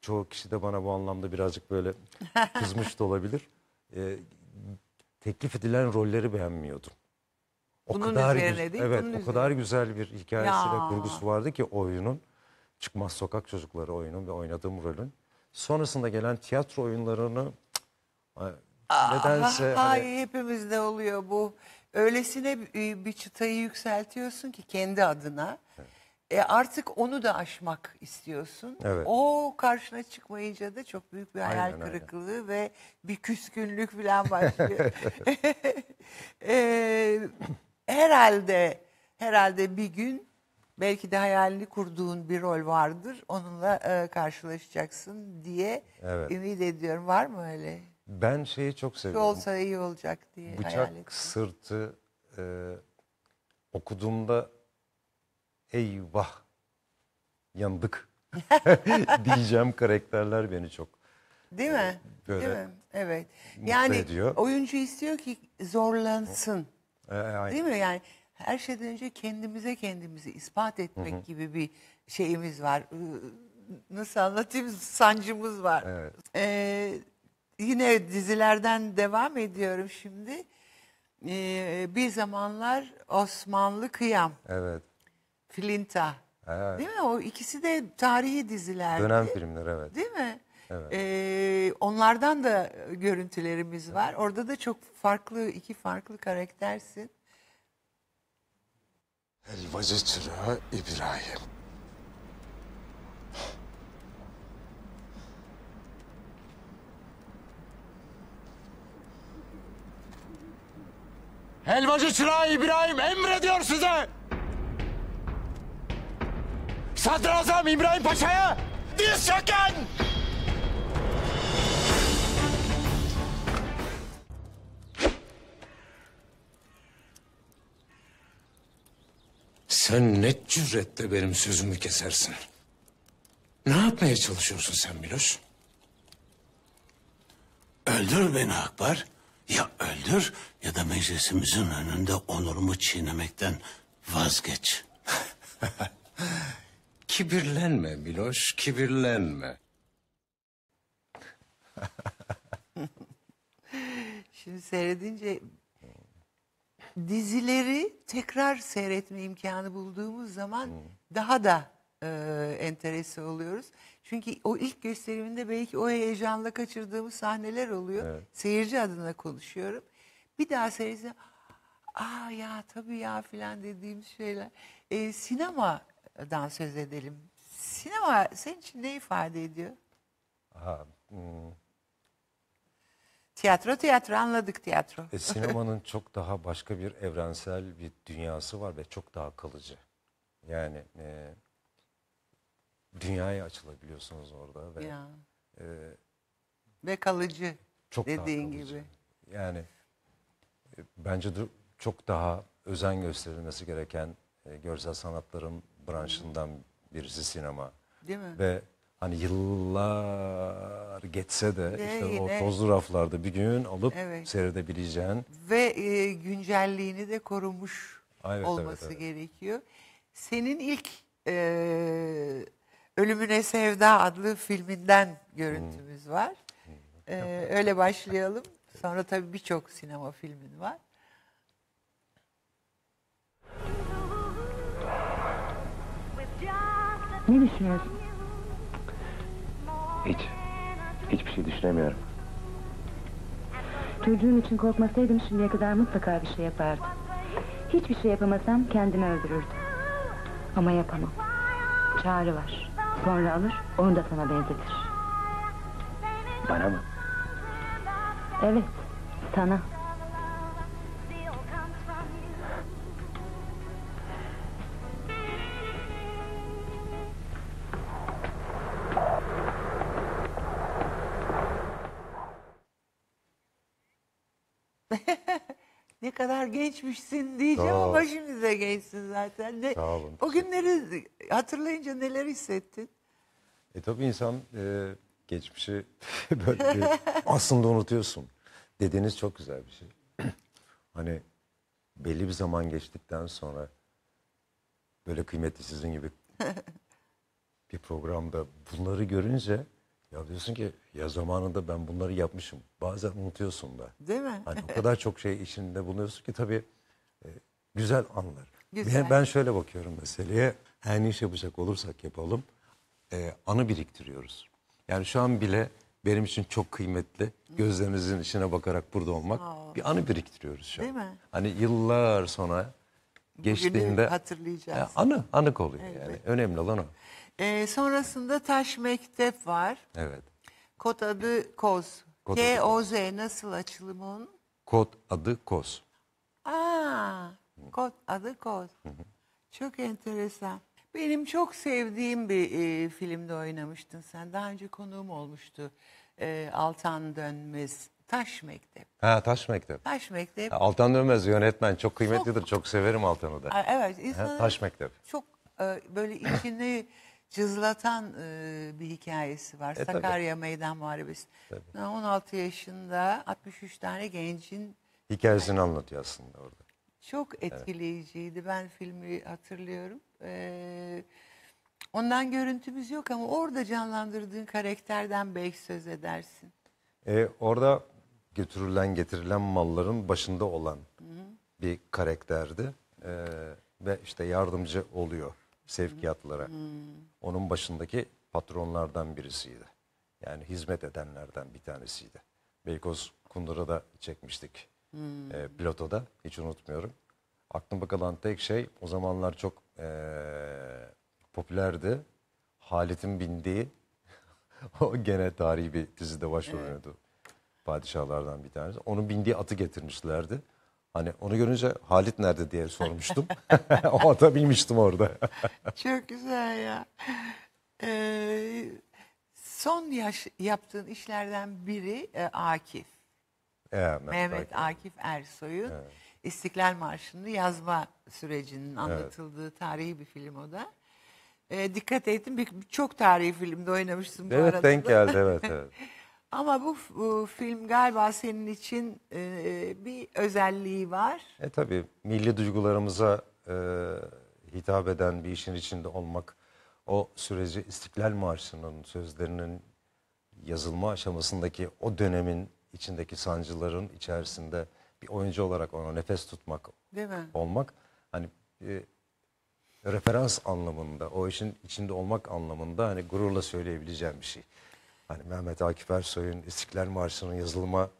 çoğu kişi de bana bu anlamda birazcık böyle [LAUGHS] kızmış da olabilir. Ee, teklif edilen rolleri beğenmiyordum. O Bunun kadar üzerine değil, Evet, bunun o kadar güzel bir hikayesi ve kurgusu vardı ki oyunun Çıkmaz Sokak Çocukları oyunun ve oynadığım rolün. Sonrasında gelen tiyatro oyunlarını cık, nedense Ah, [LAUGHS] hani- hepimizde oluyor bu. Öylesine bir, bir çıtayı yükseltiyorsun ki kendi adına. E artık onu da aşmak istiyorsun. Evet. O karşına çıkmayınca da çok büyük bir hayal Aynen, aynen. kırıklığı ve bir küskünlük falan başlıyor. [LAUGHS] [LAUGHS] E, herhalde herhalde bir gün belki de hayalini kurduğun bir rol vardır. Onunla e, karşılaşacaksın diye Evet. ümit ediyorum. Var mı öyle? ben şeyi çok Şu seviyorum. olsa iyi olacak diye hayal Bıçak ettim. sırtı e, okuduğumda eyvah yandık [LAUGHS] diyeceğim karakterler beni çok Değil mi? böyle Değil mi? Evet. Yani ediyor. oyuncu istiyor ki zorlansın. E, aynen. Değil mi? Yani her şeyden önce kendimize kendimizi ispat etmek gibi bir şeyimiz var. Ee, nasıl anlatayım sancımız var. Evet. Ee, yine dizilerden devam ediyorum şimdi. Ee, bir zamanlar Osmanlı Kıyam, Evet. Filinta. Evet. Değil mi? O ikisi de tarihi dizilerdi. Dönem filmler evet. Değil mi? Evet. Ee, onlardan da görüntülerimiz var. Orada da çok farklı, iki farklı karaktersin. Helvacı çırağı İbrahim. Helvacı çırağı İbrahim emrediyor size. Sadrazam İbrahim Paşa'ya diz çöken. Sen ne cüretle benim sözümü kesersin? Ne yapmaya çalışıyorsun sen Miloş? Öldür beni Akbar. Ya öldür ya da meclisimizin önünde onurumu çiğnemekten vazgeç. [LAUGHS] Kibirlenme Miloş, kibirlenme. [LAUGHS] Şimdi seyredince dizileri tekrar seyretme imkanı bulduğumuz zaman daha da e, enterese oluyoruz. Çünkü o ilk gösteriminde belki o heyecanla kaçırdığımız sahneler oluyor. Seyirci adına konuşuyorum. Bir daha seyredince aa ya tabii ya filan dediğimiz şeyler. E, sinemadan söz edelim. Sinema senin için ne ifade ediyor? Aha, hmm. Tiyatro tiyatro anladık tiyatro. E, sinemanın [LAUGHS] çok daha başka bir evrensel bir dünyası var ve çok daha kalıcı. Yani e, dünyaya açılabiliyorsunuz orada ve Ya. e, Ve kalıcı çok daha dediğin kalıcı. gibi. Yani e, bence de çok daha özen gösterilmesi gereken e, görsel sanatların branşından birisi sinema. Değil mi? Ve hani yıllar geçse de Ve işte yine- o tozlu raflarda bir gün alıp Evet. seyredebileceğin Ve e, güncelliğini de korumuş Ay, evet, olması evet, evet. gerekiyor. Senin ilk e, Ölümüne Sevda adlı filminden görüntümüz var. E, [LAUGHS] öyle başlayalım. Sonra tabii birçok sinema filmin var. Ne düşünüyorsun? Hiç. Hiçbir şey düşünemiyorum. Çocuğun için korkmasaydım şimdiye kadar mutlaka bir şey yapardım. Hiçbir şey yapamasam kendimi öldürürdüm. Ama yapamam. Çağrı var. Sonra alır, onu da sana benzetir. Bana mı? Evet, sana. Kadar gençmişsin diyeceğim Sağ ama şimdi de gençsin zaten. Ne, Sağ olun, O günleri hatırlayınca neler hissettin? E tabii insan e, geçmişi [LAUGHS] böyle bir aslında unutuyorsun. Dediğiniz çok güzel bir şey. [CLEARS THROAT] hani belli bir zaman geçtikten sonra böyle kıymetli sizin gibi [LAUGHS] bir programda bunları görünce ya diyorsun ki ya zamanında ben bunları yapmışım. Bazen unutuyorsun da. Değil mi? Hani o [LAUGHS] kadar çok şey içinde bulunuyorsun ki tabii e, güzel anlar. Güzel. Ben, ben şöyle bakıyorum meseleye. Her ne iş yapacak olursak yapalım e, anı biriktiriyoruz. Yani şu an bile benim için çok kıymetli gözlerinizin içine bakarak burada olmak Aa. bir anı biriktiriyoruz şu an. Değil mi? Hani yıllar sonra geçtiğinde hatırlayacağız. e, anı anık oluyor yani. Evet. Önemli olan o. Ee, sonrasında Taş Mektep var. Evet. Kod adı Koz. Kod adı K-O-Z nasıl açılımı onun? Kod adı Koz. Aa, kod adı Koz. Çok enteresan. Benim çok sevdiğim bir e, filmde oynamıştın sen. Daha önce konuğum olmuştu. E, Altan Dönmez. Taş Mektep. Ha Taş Mektep. Taş Mektep. Ha, Altan Dönmez yönetmen çok kıymetlidir. Çok, severim Altan'ı da. Aa, Evet. Ha, Taş Mektep. Çok e, böyle içini cızlatan e, bir hikayesi var. E, tabii. Sakarya Meydan Muharebesi. Tabii. 16 yaşında 63 tane gencin Hikayesini anlatıyor aslında orada. Çok etkileyiciydi. Ben filmi hatırlıyorum. Ee, Ondan görüntümüz yok ama orada canlandırdığın karakterden belki söz edersin. E, orada götürülen getirilen malların başında olan bir karakterdi. E, ve işte yardımcı oluyor sevkiyatlara. Onun başındaki patronlardan birisiydi. Yani hizmet edenlerden bir tanesiydi. Beykoz Kundura'da çekmiştik. Hmm. E, pilotoda hiç unutmuyorum. Aklıma kalan tek şey o zamanlar çok e, popülerdi. Halit'in bindiği [LAUGHS] o gene tarihi bir dizide başrol oynadı. Padişahlardan bir tanesi. Onun bindiği atı getirmişlerdi. Hani onu görünce Halit nerede diye sormuştum. [LAUGHS] o ata binmiştim orada. [LAUGHS] Çok güzel ya. Ee, son yaş yaptığın işlerden biri e, Akif. Evet, Mehmet Akif Ersoy'un İstiklal Marşı'nı yazma sürecinin anlatıldığı tarihi bir film o da. Ee, dikkat ettim bir, çok tarihi filmde oynamışsın bu Evet arada. denk da. geldi evet evet. [LAUGHS] Ama bu, bu film galiba senin için e, bir özelliği var. E tabii milli duygularımıza e, hitap eden bir işin içinde olmak, o süreci İstiklal Marşı'nın sözlerinin yazılma aşamasındaki o dönemin içindeki sancıların içerisinde bir oyuncu olarak ona nefes tutmak Değil mi? olmak hani e, referans anlamında o işin içinde olmak anlamında hani gururla söyleyebileceğim bir şey. Hani Mehmet Akif Ersoy'un İstiklal Marşı'nın yazılma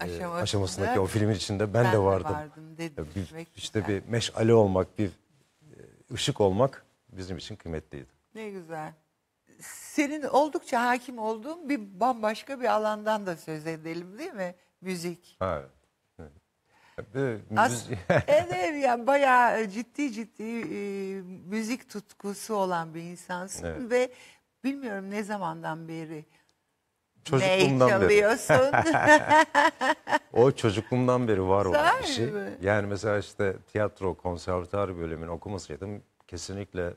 e, Aşamasında aşamasındaki o filmin içinde ben, ben de de vardım. vardım dedim. Bir, işte bir meşale olmak, bir e, ışık olmak bizim için kıymetliydi. Ne güzel. Senin oldukça hakim olduğun bir bambaşka bir alandan da söz edelim değil mi? Müzik. Evet. Böyle As [LAUGHS] evet yani bayağı ciddi ciddi e, müzik tutkusu olan bir insansın Evet. ve bilmiyorum ne zamandan beri Çocukluğumdan ney beri. çalıyorsun. [LAUGHS] o çocukluğumdan beri var olan bir şey. mi? Yani mesela işte tiyatro, konservatuar bölümünü okumasaydım kesinlikle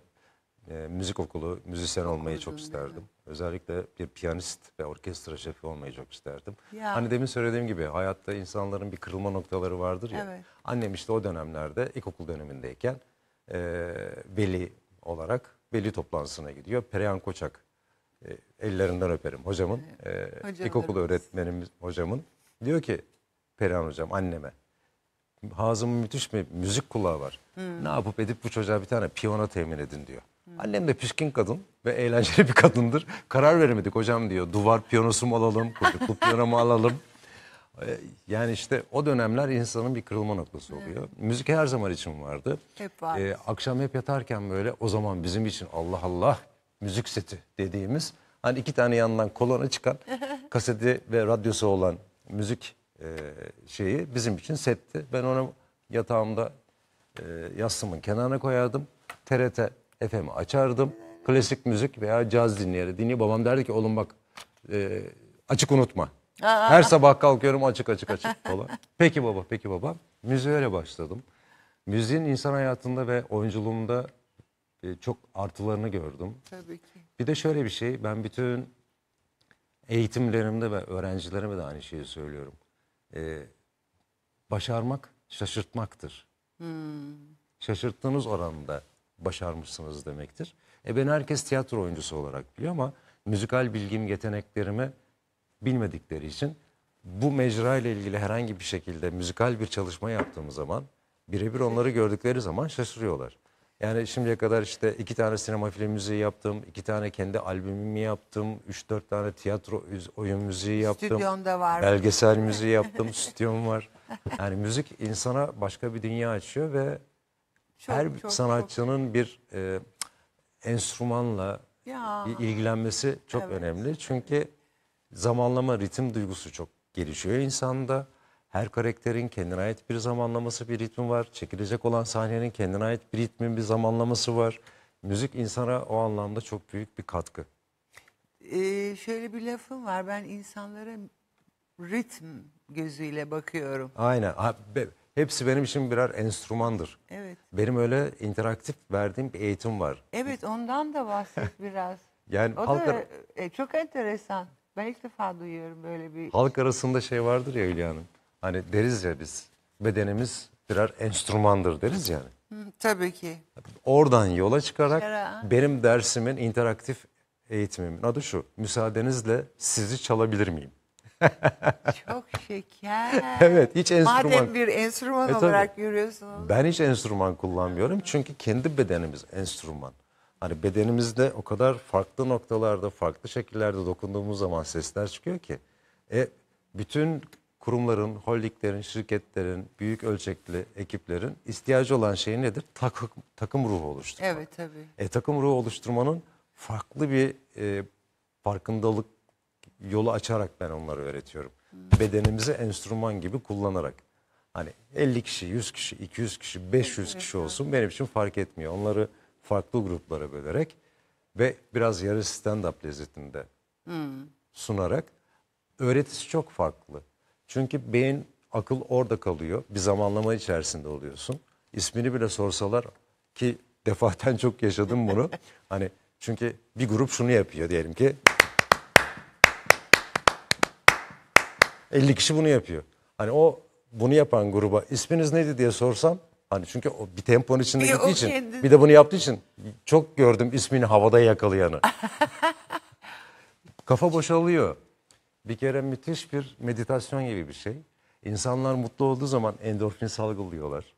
e, müzik okulu, müzisyen olmayı çok isterdim. Özellikle bir piyanist ve orkestra şefi olmayı çok isterdim. Ya. Hani demin söylediğim gibi hayatta insanların bir kırılma noktaları vardır ya. Evet. Annem işte o dönemlerde ilkokul dönemindeyken e, veli olarak veli toplantısına gidiyor. Perihan Koçak ellerinden öperim hocamın. E, ilkokul öğretmenimiz hocamın. Diyor ki Perihan hocam anneme Hazım'ın müthiş bir müzik kulağı var. Hmm. Ne yapıp edip bu çocuğa bir tane piyano temin edin diyor. Annem de pişkin kadın ve eğlenceli bir kadındır. Karar veremedik hocam diyor. Duvar piyanosu mu alalım, kuyruklu piyano mu alalım? Ee, Yani işte o dönemler insanın bir kırılma noktası oluyor. Müzik her zaman için vardı. Hep var. Ee, akşam hep yatarken böyle o zaman bizim için Allah Allah müzik seti dediğimiz hani iki tane yandan kolona çıkan [LAUGHS] kaseti ve radyosu olan müzik e, şeyi bizim için setti. Ben onu yatağımda e, yastığımın kenarına koyardım. TRT FM'i açardım. Klasik müzik veya caz dinleyerek dinleyip babam derdi ki oğlum bak e, açık unutma. Aa. Her sabah kalkıyorum açık açık açık [LAUGHS] falan. peki baba peki baba. Müziğe öyle başladım. Müziğin insan hayatında ve oyunculuğumda e, çok artılarını gördüm. Tabii ki. Bir de şöyle bir şey ben bütün eğitimlerimde ve öğrencilerime de aynı şeyi söylüyorum. Ee, başarmak şaşırtmaktır. Hmm. Şaşırttığınız oranda başarmışsınız demektir. E ben herkes tiyatro oyuncusu olarak biliyor ama müzikal bilgim, yeteneklerimi bilmedikleri için bu mecra ile ilgili herhangi bir şekilde müzikal bir çalışma yaptığımız zaman birebir onları gördükleri zaman şaşırıyorlar. Yani şimdiye kadar işte iki tane sinema film müziği yaptım, iki tane kendi albümümü yaptım, üç dört tane tiyatro oyun müziği yaptım. Stüdyonda var. Belgesel [LAUGHS] müziği yaptım, stüdyom var. Yani müzik insana başka bir dünya açıyor ve Çok, her çok, sanatçının bir e, enstrümanla Ya. ilgilenmesi çok Evet. önemli. Çünkü zamanlama, ritim duygusu çok gelişiyor insanda. Her karakterin kendine ait bir zamanlaması, bir ritmi var. Çekilecek olan sahnenin kendine ait bir ritmin bir zamanlaması var. Müzik insana o anlamda çok büyük bir katkı. Ee, şöyle bir lafım var. Ben insanlara ritim gözüyle bakıyorum. Aynen. Ha, be- Hepsi benim için birer enstrümandır. Evet. Benim öyle interaktif verdiğim bir eğitim var. Evet ondan da bahset [LAUGHS] biraz. Yani O halk, da e, çok enteresan. Ben ilk defa duyuyorum böyle bir halk arasında şey vardır ya Hülya Hanım. Hani deriz ya biz bedenimiz birer enstrümandır deriz yani. Hı, tabii ki. Oradan yola çıkarak Çıkara- benim dersimin interaktif eğitimimin adı şu. Müsaadenizle sizi çalabilir miyim? [LAUGHS] Çok şeker. Evet, hiç enstrüman- Madem bir enstrüman E, tabii. olarak görüyorsunuz. Ben hiç enstrüman kullanmıyorum çünkü kendi bedenimiz enstrüman. Hani bedenimizde o kadar farklı noktalarda, farklı şekillerde dokunduğumuz zaman sesler çıkıyor ki. E, bütün kurumların, holdinglerin, şirketlerin, büyük ölçekli ekiplerin ihtiyacı olan şey nedir? Takım, takım ruhu oluşturmak. Evet tabii. E, takım ruhu oluşturmanın farklı bir e, farkındalık yolu açarak ben onları öğretiyorum. Bedenimizi enstrüman gibi kullanarak. Hani 50 kişi, 100 kişi, 200 kişi, 500 kişi olsun benim için fark etmiyor. Onları farklı gruplara bölerek ve biraz yarı stand-up lezzetinde Hmm. sunarak öğretisi çok farklı. Çünkü beyin, akıl orada kalıyor. Bir zamanlama içerisinde oluyorsun. İsmini bile sorsalar ki defaten çok yaşadım bunu. [LAUGHS] hani çünkü bir grup şunu yapıyor diyelim ki 50 kişi bunu yapıyor. Hani o bunu yapan gruba isminiz neydi diye sorsam hani çünkü o bir temponun içinde E, gittiği için kendi- bir de bunu yaptığı için çok gördüm ismini havada yakalayanı. [LAUGHS] Kafa boşalıyor. Bir kere müthiş bir meditasyon gibi bir şey. İnsanlar mutlu olduğu zaman endorfin salgılıyorlar.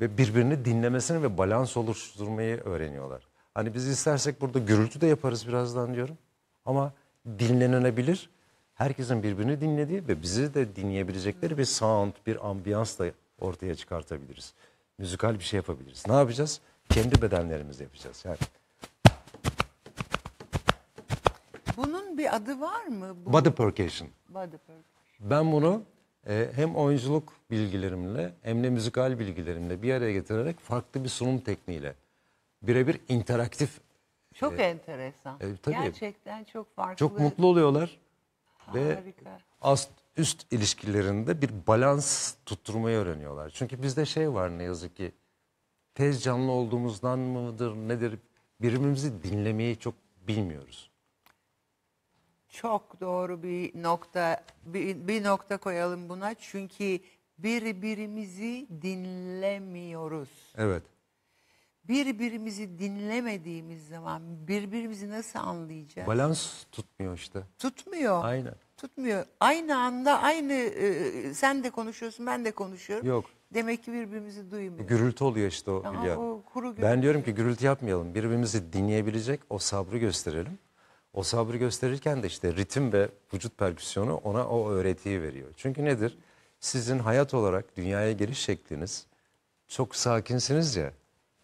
Ve birbirini dinlemesini ve balans oluşturmayı öğreniyorlar. Hani biz istersek burada gürültü de yaparız birazdan diyorum. Ama dinlenebilir. Herkesin birbirini dinlediği ve bizi de dinleyebilecekleri bir sound, bir ambiyans da ortaya çıkartabiliriz. Müzikal bir şey yapabiliriz. Ne yapacağız? Kendi bedenlerimizle yapacağız. Yani Bunun bir adı var mı? Bu- body percussion. Body percussion. Ben bunu e, hem oyunculuk bilgilerimle hem de müzikal bilgilerimle bir araya getirerek farklı bir sunum tekniğiyle birebir interaktif Çok enteresan. e, tabii. Gerçekten çok farklı. çok mutlu oluyorlar ve Harika. ast üst ilişkilerinde bir balans tutturmayı öğreniyorlar. Çünkü bizde şey var ne yazık ki tez canlı olduğumuzdan mıdır nedir birbirimizi dinlemeyi çok bilmiyoruz. Çok doğru bir nokta bir, bir nokta koyalım buna çünkü birbirimizi dinlemiyoruz. Evet. Birbirimizi dinlemediğimiz zaman birbirimizi nasıl anlayacağız? Balans tutmuyor işte. Tutmuyor. Aynen. Tutmuyor. Aynı anda aynı e, sen de konuşuyorsun ben de konuşuyorum. Yok. Demek ki birbirimizi duymuyoruz. Gürültü oluyor işte o Hülya. o kuru gürültü. Ben diyorum ki gürültü yapmayalım. Birbirimizi dinleyebilecek o sabrı gösterelim. O sabrı gösterirken de işte ritim ve vücut perküsyonu ona o öğretiyi veriyor. Çünkü nedir? Sizin hayat olarak dünyaya geliş şekliniz çok sakinsiniz ya.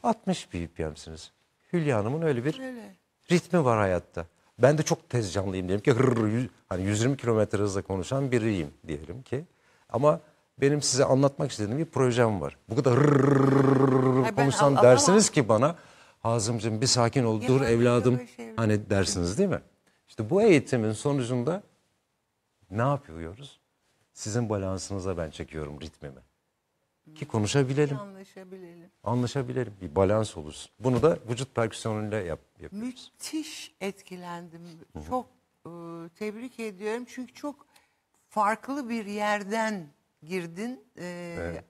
60 BPM'siniz. Hülya Hanım'ın öyle bir Öyle. ritmi var hayatta. Ben de çok tez canlıyım diyelim ki hırr, yüz- hani 120 kilometre hızla konuşan biriyim diyelim ki. Ama benim size anlatmak istediğim bir projem var. Bu kadar hırr Ay ben konuşsam dersiniz ki bana Hazımcığım bir sakin ol dur evladım evladım. hani dersiniz değil mi? İşte bu eğitimin sonucunda ne yapıyoruz? Sizin balansınıza ben çekiyorum ritmimi. Ki konuşabilelim, Anlaşabilelim. anlaşabilelim, bir balans olursun. Bunu da vücut perküsyonuyla yap, yapıyoruz. Müthiş etkilendim. Çok e, tebrik ediyorum çünkü çok farklı bir yerden girdin. E, Evet.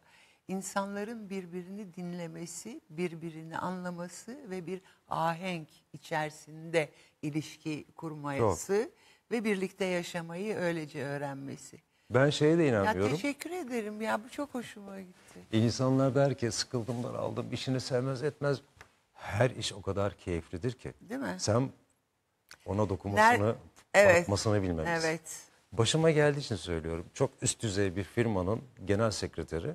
İnsanların birbirini dinlemesi, birbirini anlaması ve bir ahenk içerisinde ilişki kurması ve birlikte yaşamayı öylece öğrenmesi. Ben şeye de Ya inanmıyorum. teşekkür ederim ya bu çok hoşuma gitti. İnsanlar der ki sıkıldım daraldım işini sevmez etmez. Her iş o kadar keyiflidir ki. Değil mi? Sen ona dokunmasını, Ner- Evet. bakmasını bilmelisin. Evet. Başıma geldiği için söylüyorum. Çok üst düzey bir firmanın genel sekreteri.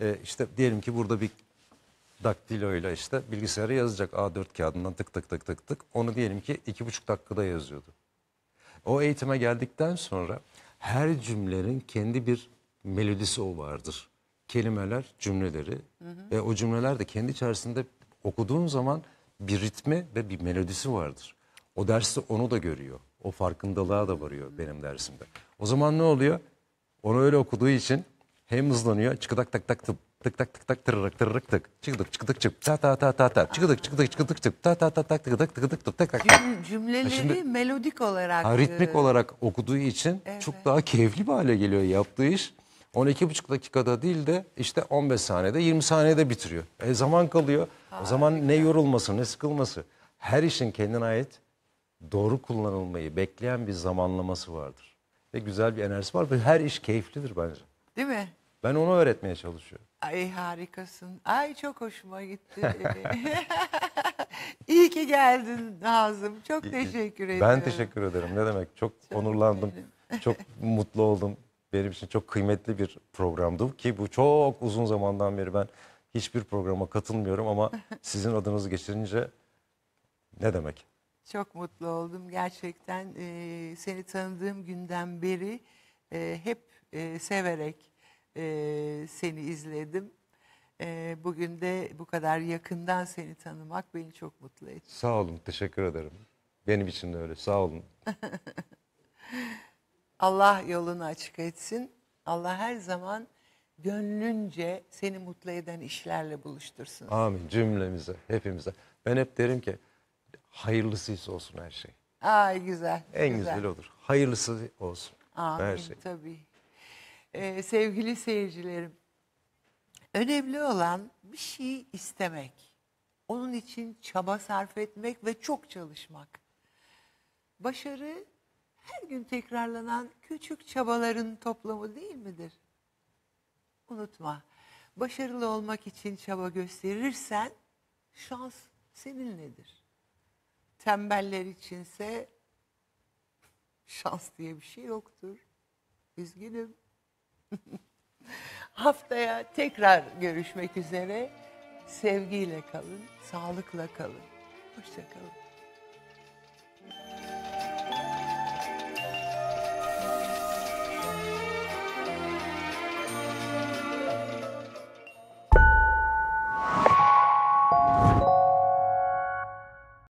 E, işte diyelim ki burada bir daktiloyla işte bilgisayara yazacak A4 kağıdından tık tık tık tık tık. Onu diyelim ki iki buçuk dakikada yazıyordu. O eğitime geldikten sonra her cümlenin kendi bir melodisi o vardır. Kelimeler, cümleleri ve o cümleler de kendi içerisinde okuduğun zaman bir ritmi ve bir melodisi vardır. O derste onu da görüyor. O farkındalığa da varıyor benim dersimde. O zaman ne oluyor? Onu öyle okuduğu için hem hızlanıyor. Çıkıdak tak tak tıp. Tık tak tık tak tırırık tırırık tık. Çıkıdık çıkıdık çık. Ta ta ta ta ta. Çıkıdık çıkıdık çıkıdık çık. Ta ta ta ta tıkıdık tıkıdık tık tak tak. Cüm- cümleleri şimdi- melodik olarak. Ha, ritmik e, olarak okuduğu için çok daha keyifli bir hale geliyor yaptığı iş. 12,5 dakikada değil de işte 15 saniyede 20 saniyede bitiriyor. E zaman kalıyor. O zaman ne yorulması ne sıkılması. Her işin kendine ait doğru kullanılmayı bekleyen bir zamanlaması vardır. Ve güzel bir enerjisi var ve her iş keyiflidir bence. Değil mi? Ben onu öğretmeye çalışıyorum. Ay harikasın. Ay çok hoşuma gitti. [LAUGHS] İyi ki geldin Nazım. Çok teşekkür ederim. Ben teşekkür ederim. Ne demek? Çok onurlandım. [LAUGHS] Çok mutlu oldum. Benim için çok kıymetli bir programdı ki bu çok uzun zamandan beri ben hiçbir programa katılmıyorum ama [LAUGHS] sizin adınızı geçirince ne demek? Çok mutlu oldum gerçekten. Ee, seni tanıdığım günden beri e, hep e, severek e, seni izledim. E, bugün de bu kadar yakından seni tanımak beni çok mutlu etti. Sağ olun, teşekkür ederim. Benim için de öyle. Sağ olun. [LAUGHS] Allah yolunu açık etsin. Allah her zaman gönlünce seni mutlu eden işlerle buluştursun. Amin cümlemize, hepimize. Ben hep derim ki hayırlısıysa olsun her şey. Ay güzel. En güzel odur. Hayırlısı olsun Amin her şey. tabii. Ee, sevgili seyircilerim, önemli olan bir şey istemek. Onun için çaba sarf etmek ve çok çalışmak. Başarı her gün tekrarlanan küçük çabaların toplamı değil midir? Unutma, başarılı olmak için çaba gösterirsen şans seninledir. Tembeller içinse şans diye bir şey yoktur. Üzgünüm. [LAUGHS] Haftaya tekrar görüşmek üzere. Sevgiyle kalın, sağlıkla kalın. Hoşça kalın.